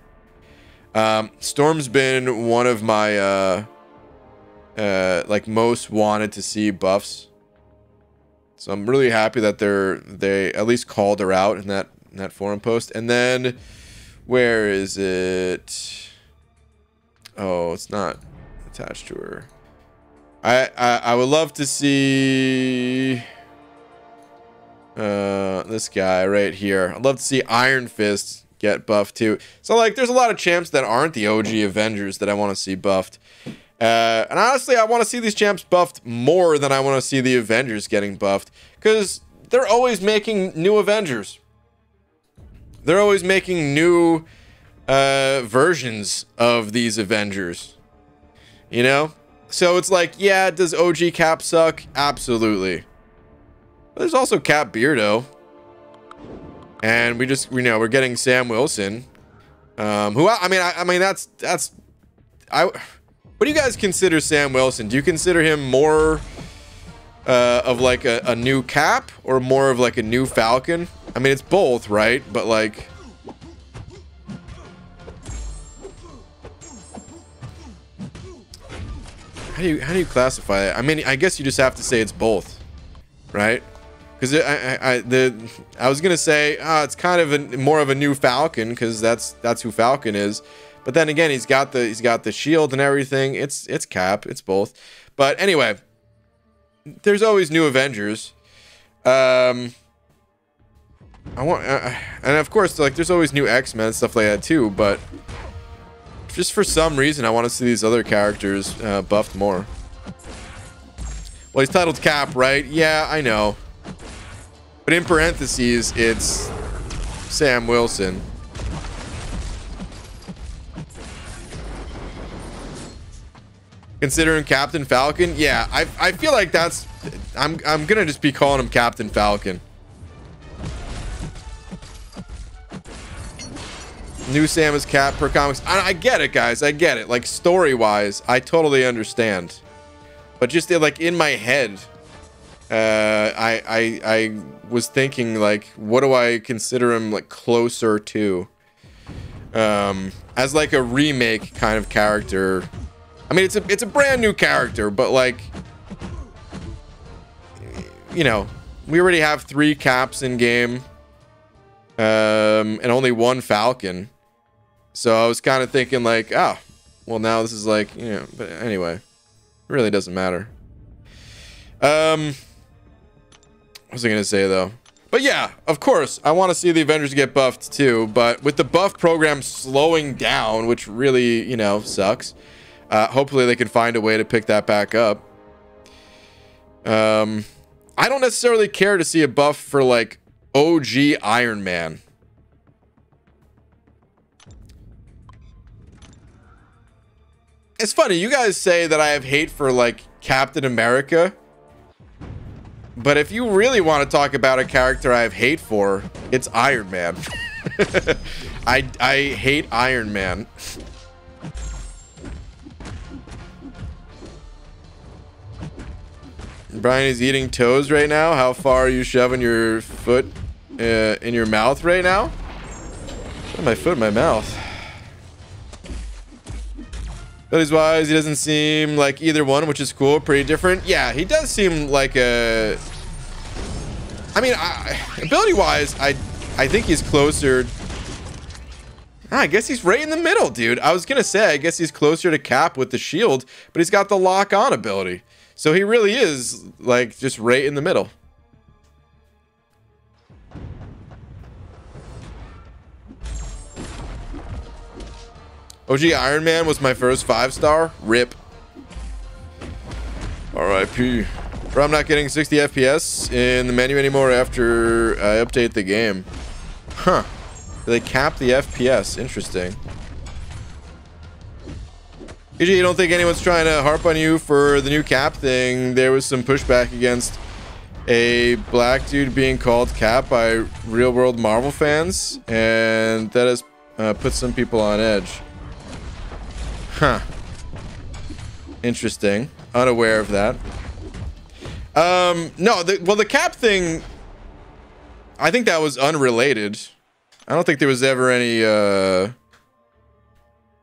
Um, Storm's been one of my uh, uh, like most wanted to see buffs so I'm really happy that they're they at least called her out in that in that forum post. And then where is it? Oh, it's not attached to her. I I, I would love to see uh this guy right here. I'd love to see Iron Fist get buffed too. So like there's a lot of champs that aren't the OG Avengers that I want to see buffed. Uh, and honestly, I want to see these champs buffed more than I want to see the Avengers getting buffed. Because they're always making new Avengers. They're always making new uh, versions of these Avengers. You know? So it's like, yeah, does OG Cap suck? Absolutely. But there's also Cap Beardo. And we just, you know, we're getting Sam Wilson. Um, who, I, I mean, I, I mean, that's, that's, I... What do you guys consider Sam Wilson? Do you consider him more uh, of like a, a new Cap or more of like a new Falcon? I mean, it's both, right? But like... How do you how do you classify it? I mean, I guess you just have to say it's both, right? Because I, I, I the I was gonna say uh, it's kind of a, more of a new Falcon because that's that's who Falcon is. But then again, he's got the he's got the shield and everything. It's it's Cap. It's both. But anyway, there's always new Avengers. Um, I want, uh, and of course, like there's always new X Men stuff like that too. But just for some reason, I want to see these other characters uh, buffed more. Well, he's titled Cap, right? Yeah, I know. But in parentheses, it's Sam Wilson. considering Captain Falcon. Yeah, I, I feel like that's... I'm, I'm going to just be calling him Captain Falcon. New Samus Cap per comics. I, I get it, guys. I get it. Like, story-wise, I totally understand. But just, like, in my head, uh, I, I, I was thinking, like, what do I consider him, like, closer to? Um, as, like, a remake kind of character I mean, it's a it's a brand new character, but like, you know, we already have three caps in game, um, and only one Falcon. So I was kind of thinking like, oh, well now this is like, you know, but anyway, it really doesn't matter. Um, what was I gonna say though? But yeah, of course, I want to see the Avengers get buffed too. But with the buff program slowing down, which really, you know, sucks. Uh, hopefully they can find a way to pick that back up. Um, I don't necessarily care to see a buff for like OG Iron Man. It's funny, you guys say that I have hate for like Captain America. But if you really want to talk about a character I have hate for, it's Iron Man. I, I hate Iron Man. Brian is eating toes right now. How far are you shoving your foot uh, in your mouth right now? my foot in my mouth. Abilities wise, he doesn't seem like either one, which is cool. Pretty different. Yeah, he does seem like a. I mean, I, ability wise, I I think he's closer. Ah, I guess he's right in the middle, dude. I was gonna say, I guess he's closer to Cap with the shield, but he's got the lock on ability. So he really is like just right in the middle. OG Iron Man was my first five star. Rip. RIP. Bro, I'm not getting 60 FPS in the menu anymore after I update the game. Huh. They cap the FPS. Interesting. BG, you don't think anyone's trying to harp on you for the new cap thing? There was some pushback against a black dude being called Cap by real world Marvel fans, and that has uh, put some people on edge. Huh. Interesting. Unaware of that. Um, no, the, well, the Cap thing, I think that was unrelated. I don't think there was ever any, uh,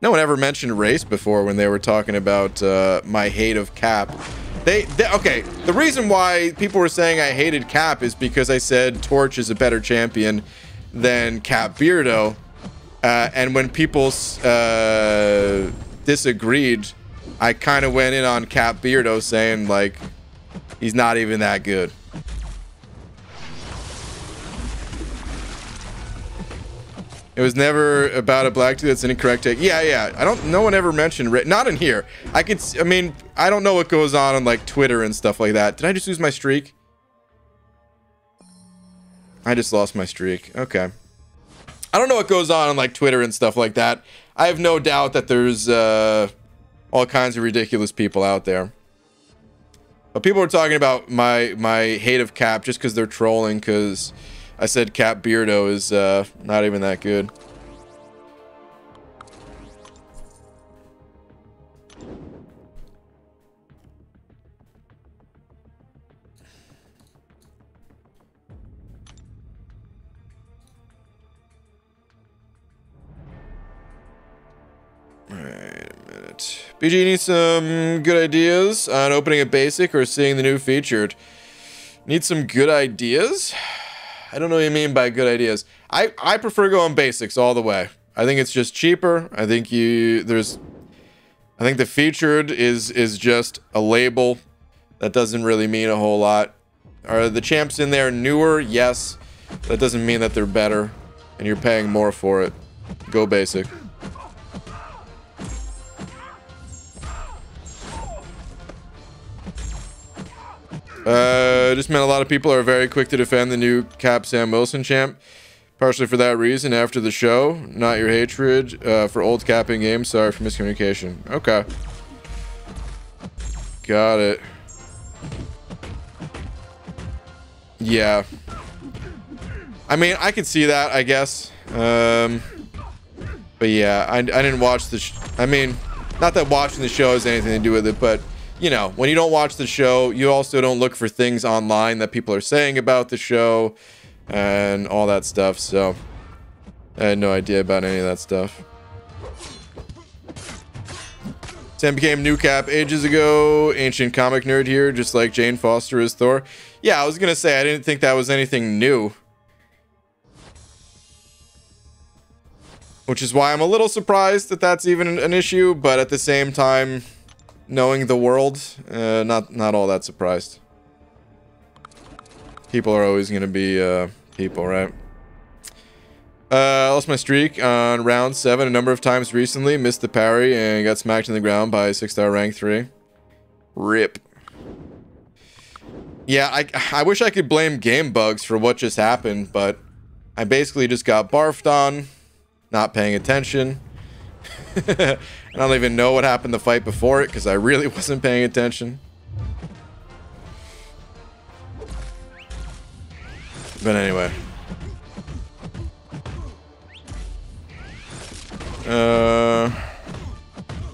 no one ever mentioned race before when they were talking about uh, my hate of Cap. They, they, okay, the reason why people were saying I hated Cap is because I said Torch is a better champion than Cap Beardo. Uh, and when people uh, disagreed, I kind of went in on Cap Beardo saying, like, he's not even that good. It was never about a black dude. That's an incorrect take. Yeah, yeah. I don't. No one ever mentioned. Not in here. I could. I mean, I don't know what goes on on like Twitter and stuff like that. Did I just lose my streak? I just lost my streak. Okay. I don't know what goes on on like Twitter and stuff like that. I have no doubt that there's uh, all kinds of ridiculous people out there. But people are talking about my my hate of Cap just because they're trolling because I said Cap Beardo is uh, not even that good. BG needs some good ideas on opening a basic or seeing the new featured. Need some good ideas? I don't know what you mean by good ideas. I, I prefer going basics all the way. I think it's just cheaper. I think you there's I think the featured is is just a label that doesn't really mean a whole lot. Are the champs in there newer? Yes. That doesn't mean that they're better and you're paying more for it. Go basic. Uh, just meant a lot of people are very quick to defend the new Cap Sam Wilson champ. Partially for that reason, after the show, not your hatred uh, for old capping games. Sorry for miscommunication. Okay. Got it. Yeah. I mean, I could see that, I guess. Um, but yeah, I, I didn't watch the... I mean, not that watching the show has anything to do with it, but you know, when you don't watch the show, you also don't look for things online that people are saying about the show and all that stuff. So I had no idea about any of that stuff. Sam became new cap ages ago. Ancient comic nerd here, just like Jane Foster is Thor. Yeah, I was going to say, I didn't think that was anything new. Which is why I'm a little surprised that that's even an issue, but at the same time, knowing the world, uh, not not all that surprised. People are always going to be uh, people, right? Uh, lost my streak on round seven a number of times recently. Missed the parry and got smacked in the ground by six-star rank three. Rip. Yeah, I, I wish I could blame game bugs for what just happened, but I basically just got barfed on, not paying attention. I don't even know what happened the fight before it because I really wasn't paying attention. But anyway. Uh,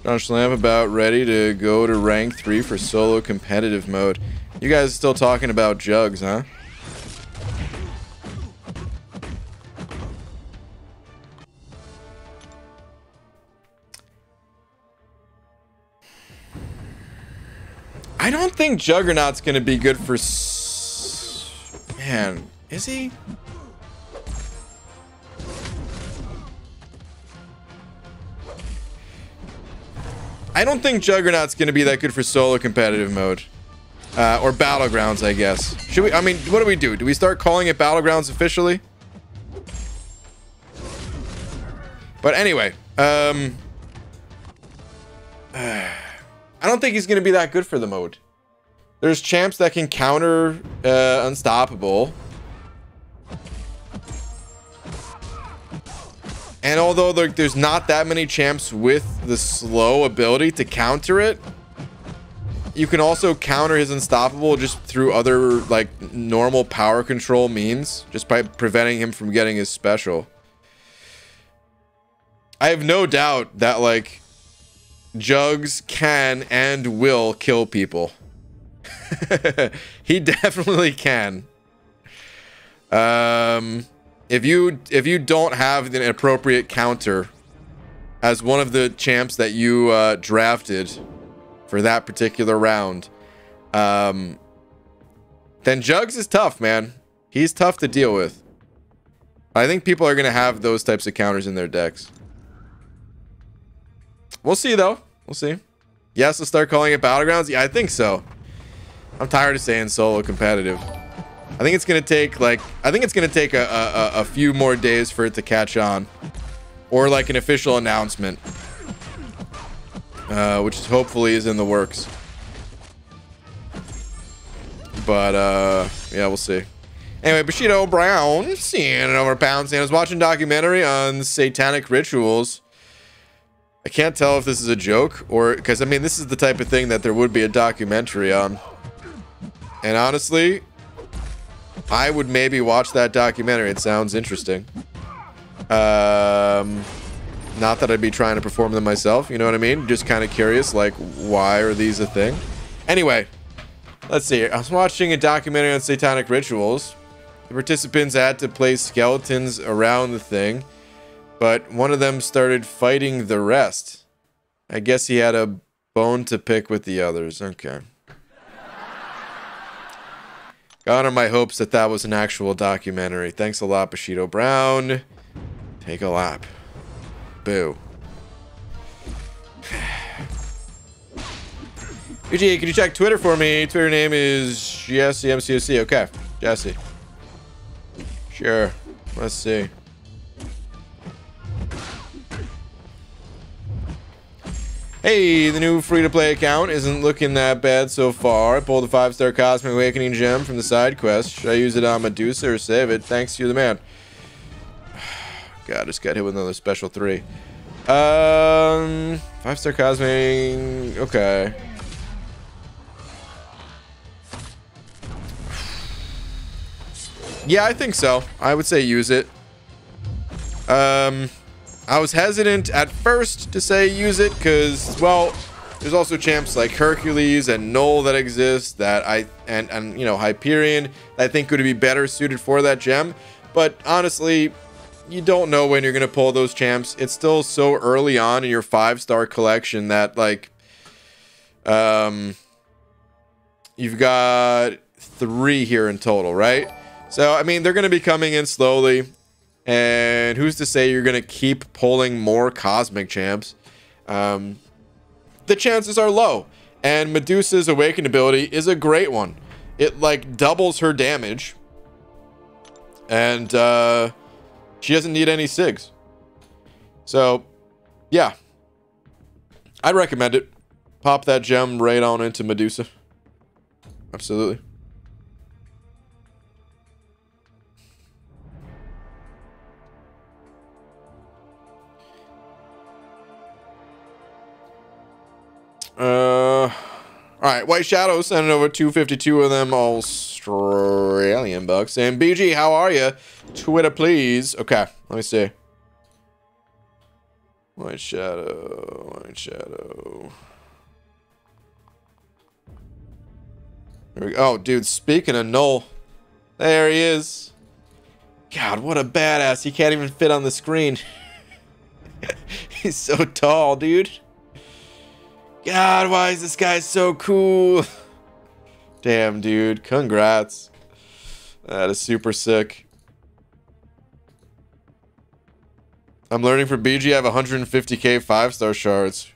John Schlamp about ready to go to rank 3 for solo competitive mode. You guys are still talking about jugs, huh? Think Juggernaut's going to be good for... Man, is he? I don't think Juggernaut's going to be that good for solo competitive mode. Uh, or Battlegrounds, I guess. Should we... I mean, what do we do? Do we start calling it Battlegrounds officially? But anyway, um... I don't think he's going to be that good for the mode. There's champs that can counter uh, Unstoppable. And although there, there's not that many champs with the slow ability to counter it, you can also counter his unstoppable just through other like normal power control means, just by preventing him from getting his special. I have no doubt that like Jugs can and will kill people. he definitely can. Um if you if you don't have an appropriate counter as one of the champs that you uh, drafted for that particular round, um, then Jugs is tough, man. He's tough to deal with. I think people are gonna have those types of counters in their decks. We'll see though. We'll see. Yes, let's start calling it battlegrounds. Yeah, I think so. I'm tired of saying solo competitive. I think it's gonna take like I think it's gonna take a, a, a few more days for it to catch on, or like an official announcement, uh, which hopefully is in the works. But uh, yeah, we'll see. Anyway, Bushido Brown, seeing it over pounds, and I was watching documentary on satanic rituals. I can't tell if this is a joke or because I mean this is the type of thing that there would be a documentary on. And honestly, I would maybe watch that documentary. It sounds interesting. Um, not that I'd be trying to perform them myself. You know what I mean? Just kind of curious, like, why are these a thing? Anyway, let's see. I was watching a documentary on satanic rituals. The participants had to place skeletons around the thing, but one of them started fighting the rest. I guess he had a bone to pick with the others. Okay. Got on my hopes that that was an actual documentary. Thanks a lot, Bushido Brown. Take a lap. Boo. BG, can you check Twitter for me? Twitter name is Jesse MCOC. Okay, Jesse. Sure. Let's see. Hey, the new free-to-play account isn't looking that bad so far. I pulled a five-star Cosmic Awakening gem from the side quest. Should I use it on Medusa or save it? Thanks, you're the man. God, I just got hit with another special three. Um, five-star Cosmic... Okay. Yeah, I think so. I would say use it. Um... I was hesitant at first to say use it because, well, there's also champs like Hercules and Null that exist that I and and you know Hyperion I think would be better suited for that gem. But honestly, you don't know when you're gonna pull those champs. It's still so early on in your five star collection that like, um, you've got three here in total, right? So I mean they're gonna be coming in slowly. And who's to say you're going to keep pulling more Cosmic Champs? Um, the chances are low. And Medusa's Awakened ability is a great one. It, like, doubles her damage. And, uh, She doesn't need any SIGs. So, yeah. I'd recommend it. Pop that gem right on into Medusa. Absolutely. Uh, all right, White Shadow sending over 252 of them all Australian bucks. And BG, how are you? Twitter, please. Okay, let me see. White Shadow, White Shadow. There we go. Oh, dude, speaking of Null, there he is. God, what a badass. He can't even fit on the screen. He's so tall, dude. God, why is this guy so cool? Damn, dude. Congrats. That is super sick. I'm learning from BG. I have 150k five-star shards.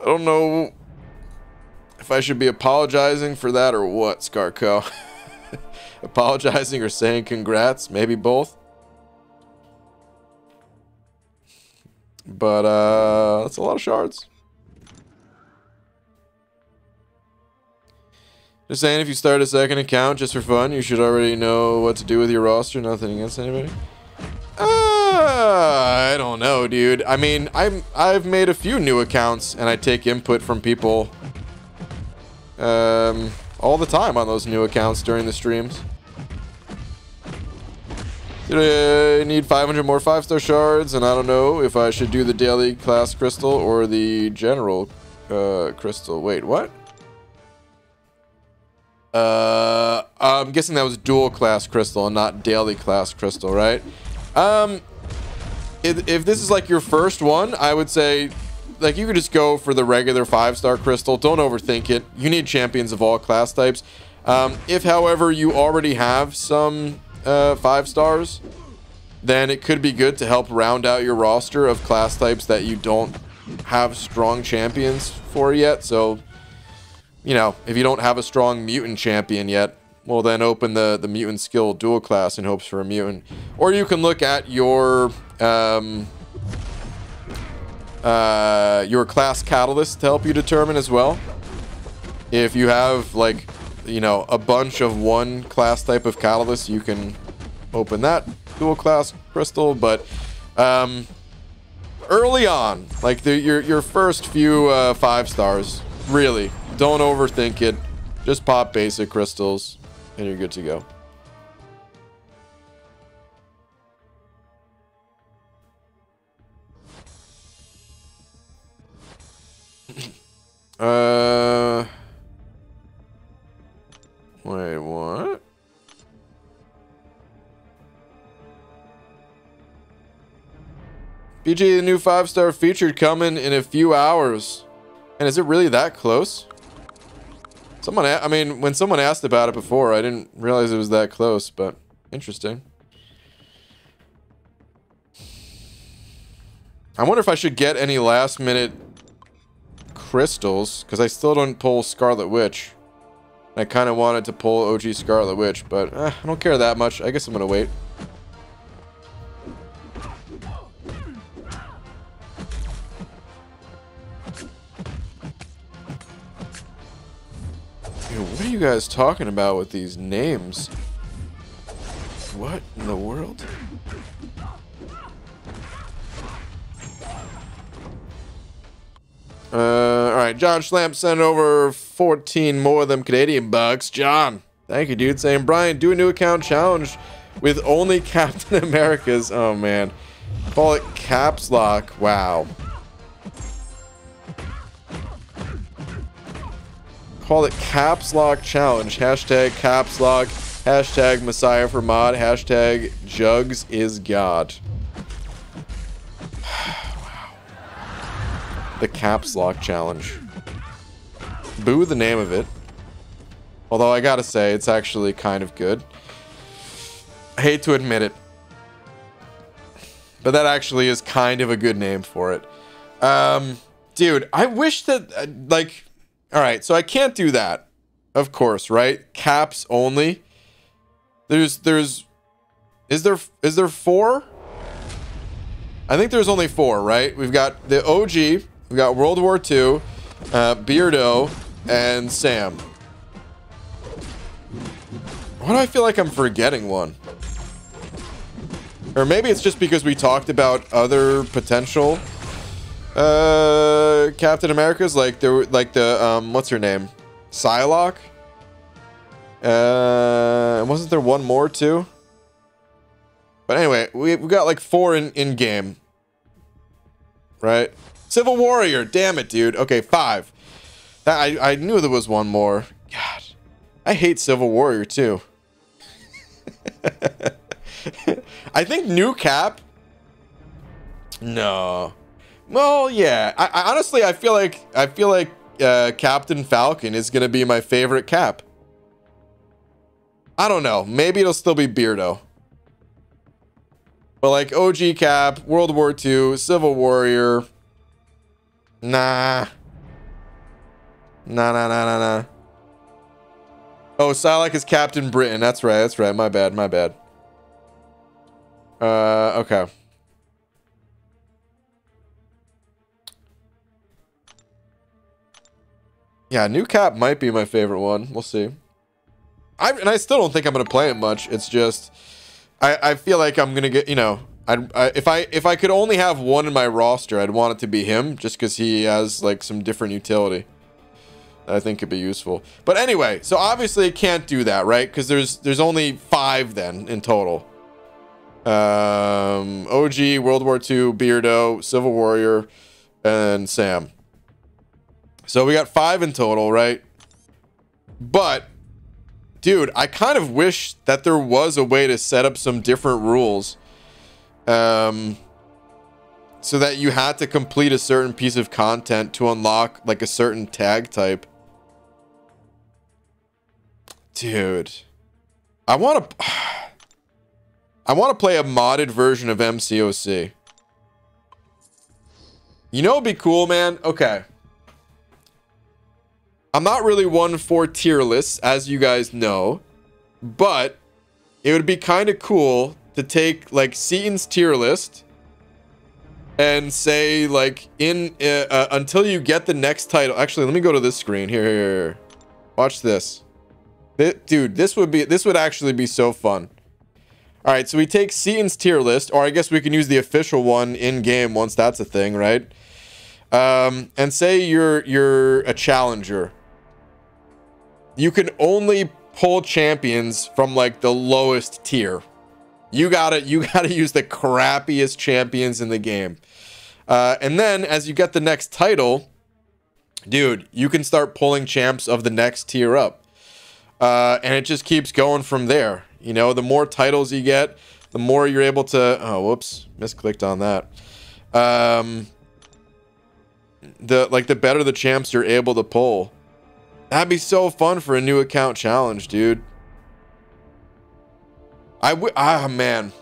I don't know if I should be apologizing for that or what, Scarco. apologizing or saying congrats. Maybe both. But, uh, that's a lot of shards. Just saying, if you start a second account just for fun, you should already know what to do with your roster. Nothing against anybody. Uh, I don't know, dude. I mean, I'm I've made a few new accounts, and I take input from people um, all the time on those new accounts during the streams. I need 500 more 5-star shards, and I don't know if I should do the daily class crystal or the general uh, crystal. Wait, what? Uh, I'm guessing that was dual class crystal and not daily class crystal, right? Um, if, if this is like your first one, I would say, like, you could just go for the regular five star crystal. Don't overthink it. You need champions of all class types. Um, if, however, you already have some uh, five stars, then it could be good to help round out your roster of class types that you don't have strong champions for yet. So you know, if you don't have a strong mutant champion yet, well then open the, the mutant skill dual class in hopes for a mutant. Or you can look at your um, uh, your class catalyst to help you determine as well. If you have like, you know, a bunch of one class type of catalyst, you can open that dual class crystal, but um, early on, like the, your, your first few uh, five stars, really, don't overthink it. Just pop basic crystals and you're good to go. uh... Wait, what? BG, the new five-star featured coming in a few hours. And is it really that close? Someone, I mean, when someone asked about it before, I didn't realize it was that close, but interesting. I wonder if I should get any last minute crystals, because I still don't pull Scarlet Witch. I kind of wanted to pull OG Scarlet Witch, but eh, I don't care that much. I guess I'm going to wait. Guys talking about with these names? What in the world? Uh, alright, John Schlamp sent over 14 more of them Canadian bucks. John, thank you, dude. Saying, Brian, do a new account challenge with only Captain America's. Oh, man. Call it Caps Lock. Wow. Call it Caps Lock Challenge. Hashtag Caps Lock. Hashtag Messiah for Mod. Hashtag Jugs is God. wow. The Caps Lock Challenge. Boo the name of it. Although I gotta say, it's actually kind of good. I hate to admit it. But that actually is kind of a good name for it. Um, dude, I wish that, uh, like, all right, so I can't do that. Of course, right? Caps only. There's there's Is there is there four? I think there's only four, right? We've got the OG, we've got World War II, uh, Beardo, and Sam. Why do I feel like I'm forgetting one? Or maybe it's just because we talked about other potential uh, Captain America's, like the like the um, what's her name, Psylocke. Uh, wasn't there one more too? But anyway, we we got like four in in game, right? Civil Warrior, damn it, dude. Okay, five. That I I knew there was one more. God, I hate Civil Warrior too. I think new cap. No. Well, yeah. I, I, honestly, I feel like I feel like uh, Captain Falcon is gonna be my favorite cap. I don't know. Maybe it'll still be Beardo. But like OG Cap, World War II, Civil Warrior. Nah. Nah, nah, nah, nah, nah. Oh, Psylocke is Captain Britain. That's right. That's right. My bad. My bad. Uh, okay. Yeah, new cap might be my favorite one. We'll see. I and I still don't think I'm gonna play it much. It's just, I I feel like I'm gonna get you know. I, I if I if I could only have one in my roster, I'd want it to be him, just because he has like some different utility. I think could be useful. But anyway, so obviously it can't do that, right? Because there's there's only five then in total. Um, OG, World War II, Beardo, Civil Warrior, and Sam. So we got five in total, right? But, dude, I kind of wish that there was a way to set up some different rules. Um, so that you had to complete a certain piece of content to unlock like a certain tag type. Dude. I want to... I want to play a modded version of MCOC. You know it'd be cool, man? Okay. I'm not really one for tier lists, as you guys know, but it would be kind of cool to take like Seatin's tier list and say like in uh, uh, until you get the next title. Actually, let me go to this screen here. here, here. Watch this. dude, this would be this would actually be so fun. All right, so we take Seatin's tier list, or I guess we can use the official one in game once that's a thing, right? Um, and say you're you're a challenger you can only pull champions from like the lowest tier. You gotta you gotta use the crappiest champions in the game. Uh, and then as you get the next title, dude, you can start pulling champs of the next tier up. Uh, and it just keeps going from there. You know, the more titles you get, the more you're able to. Oh, whoops, misclicked on that. Um, the like the better the champs you're able to pull. That'd be so fun for a new account challenge, dude. I would, ah, man.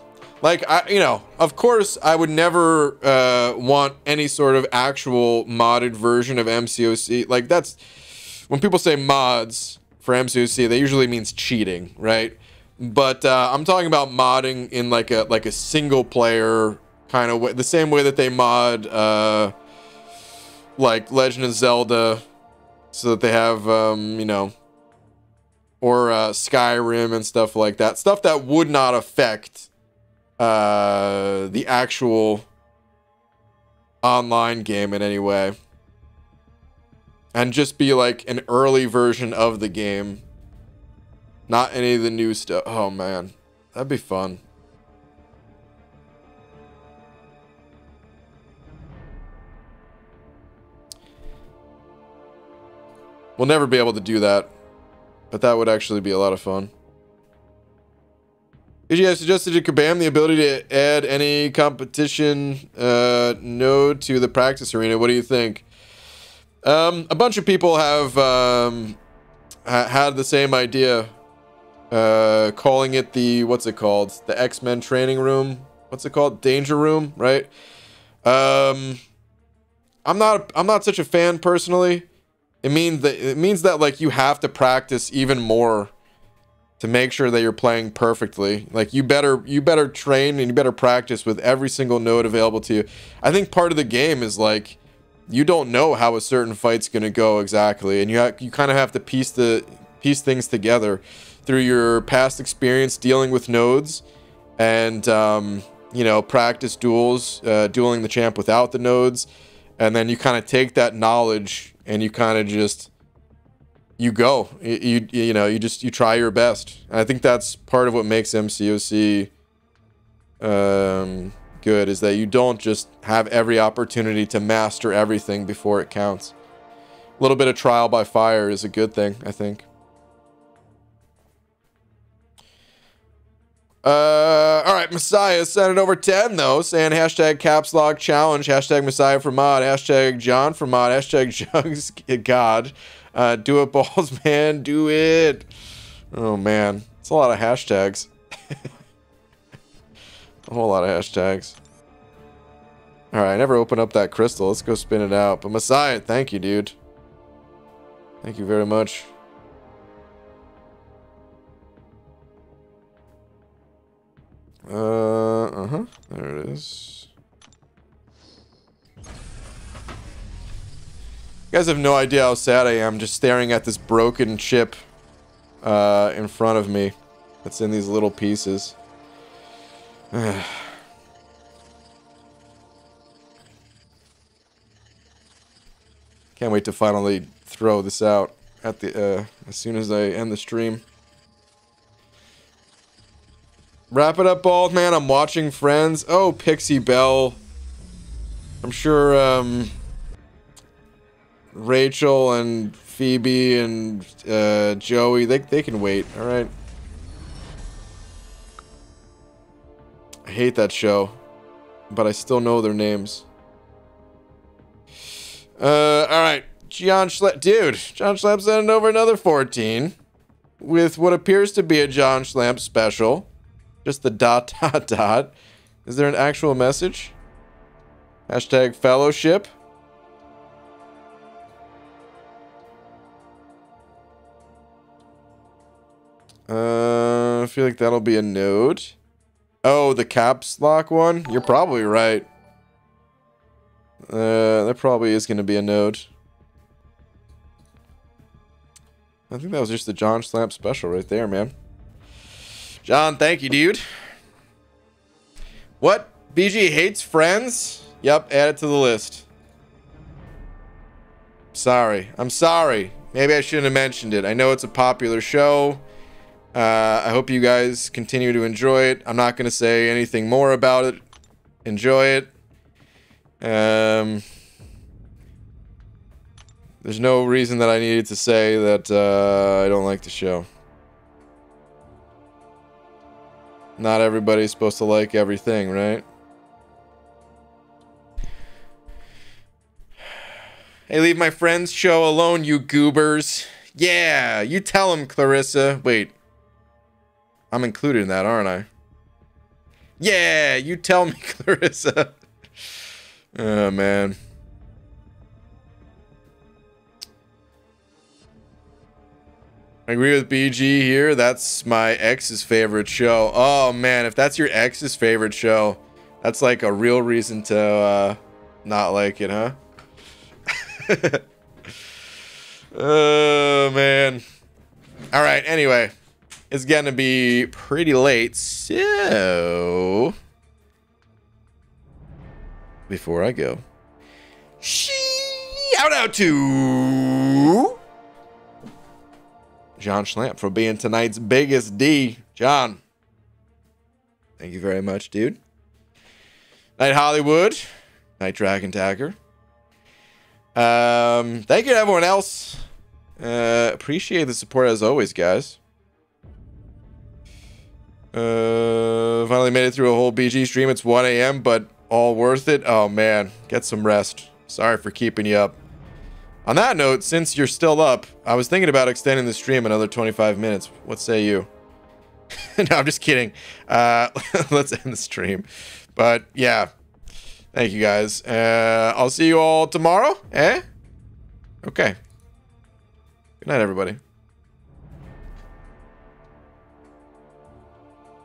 Like, I, you know, of course, I would never uh, want any sort of actual modded version of MCOC. Like, that's when people say mods for MCOC, they usually means cheating, right? But uh, I'm talking about modding in like a like a single player kind of way, the same way that they mod uh, like Legend of Zelda so that they have, um, you know, or uh, Skyrim and stuff like that. Stuff that would not affect uh, the actual online game in any way. And just be like an early version of the game. Not any of the new stuff. Oh, man. That'd be fun. We'll never be able to do that. But that would actually be a lot of fun. BGI suggested to Kabam the ability to add any competition uh, node to the practice arena. What do you think? Um, a bunch of people have um, ha had the same idea, uh, calling it the what's it called? The X Men training room. What's it called? Danger room, right? Um, I'm not. I'm not such a fan personally. It means that it means that like you have to practice even more to make sure that you're playing perfectly. Like you better you better train and you better practice with every single node available to you. I think part of the game is like you don't know how a certain fight's going to go exactly and you you kind of have to piece the piece things together through your past experience dealing with nodes and um, you know practice duels uh, dueling the champ without the nodes and then you kind of take that knowledge and you kind of just you go. You, you you know you just you try your best. And i think that's part of what makes mcoc um, good is that you don't just have every opportunity to master everything before it counts. A little bit of trial by fire is a good thing i think Uh, all right, Messiah sent it over 10, though, saying hashtag caps lock challenge, hashtag Messiah for mod, hashtag John for mod, hashtag Jugs God. Uh, do it, balls, man, do it. Oh, man. It's a lot of hashtags. a whole lot of hashtags. All right, I never opened up that crystal. Let's go spin it out. But Messiah, thank you, dude. Thank you very much. Uh, uh-huh. There it is. You guys have no idea how sad I am just staring at this broken chip uh, in front of me that's in these little pieces. Can't wait to finally throw this out at the uh, as soon as I end the stream. Wrap it up, bald man. I'm watching Friends. Oh, Pixie Belle. I'm sure um, Rachel and Phoebe and uh, Joey, they, they can wait, all right? I hate that show, but I still know their names. Uh, all right. John Schlamp, dude, John Schlamp sent over another 14 with what appears to be a John Schlamp special. Just the dot dot dot. Is there an actual message? Hashtag fellowship. Uh, I feel like that'll be a node. Oh, the caps lock one? You're probably right. Uh, that probably is going to be a node. I think that was just the John Schlamp special right there, man. John, thank you, dude. What? BG hates friends? Yep, add it to the list. Sorry. I'm sorry. Maybe I shouldn't have mentioned it. I know it's a popular show. Uh, I hope you guys continue to enjoy it. I'm not going to say anything more about it. Enjoy it. Um, there's no reason that I needed to say that uh, I don't like the show. Not everybody's supposed to like everything, right? Hey, leave my friend's show alone, you goobers. Yeah, you tell him, Clarissa. Wait. I'm included in that, aren't I? Yeah, you tell me, Clarissa. oh, man. I agree with BG here. That's my ex's favorite show. Oh man, if that's your ex's favorite show, that's like a real reason to uh, not like it, huh? oh man. All right. Anyway, it's gonna be pretty late, so before I go, shout out to. John Schlamp for being tonight's biggest D. John, thank you very much, dude. Night Hollywood, Night Dragon Tagger. Um, thank you to everyone else. Uh, appreciate the support as always, guys. Uh, finally made it through a whole BG stream. It's 1 a.m., but all worth it. Oh man, get some rest. Sorry for keeping you up. On that note, since you're still up, I was thinking about extending the stream another 25 minutes. What say you? no, I'm just kidding. Uh, let's end the stream. But yeah, thank you guys. Uh, I'll see you all tomorrow. Eh? Okay. Good night, everybody.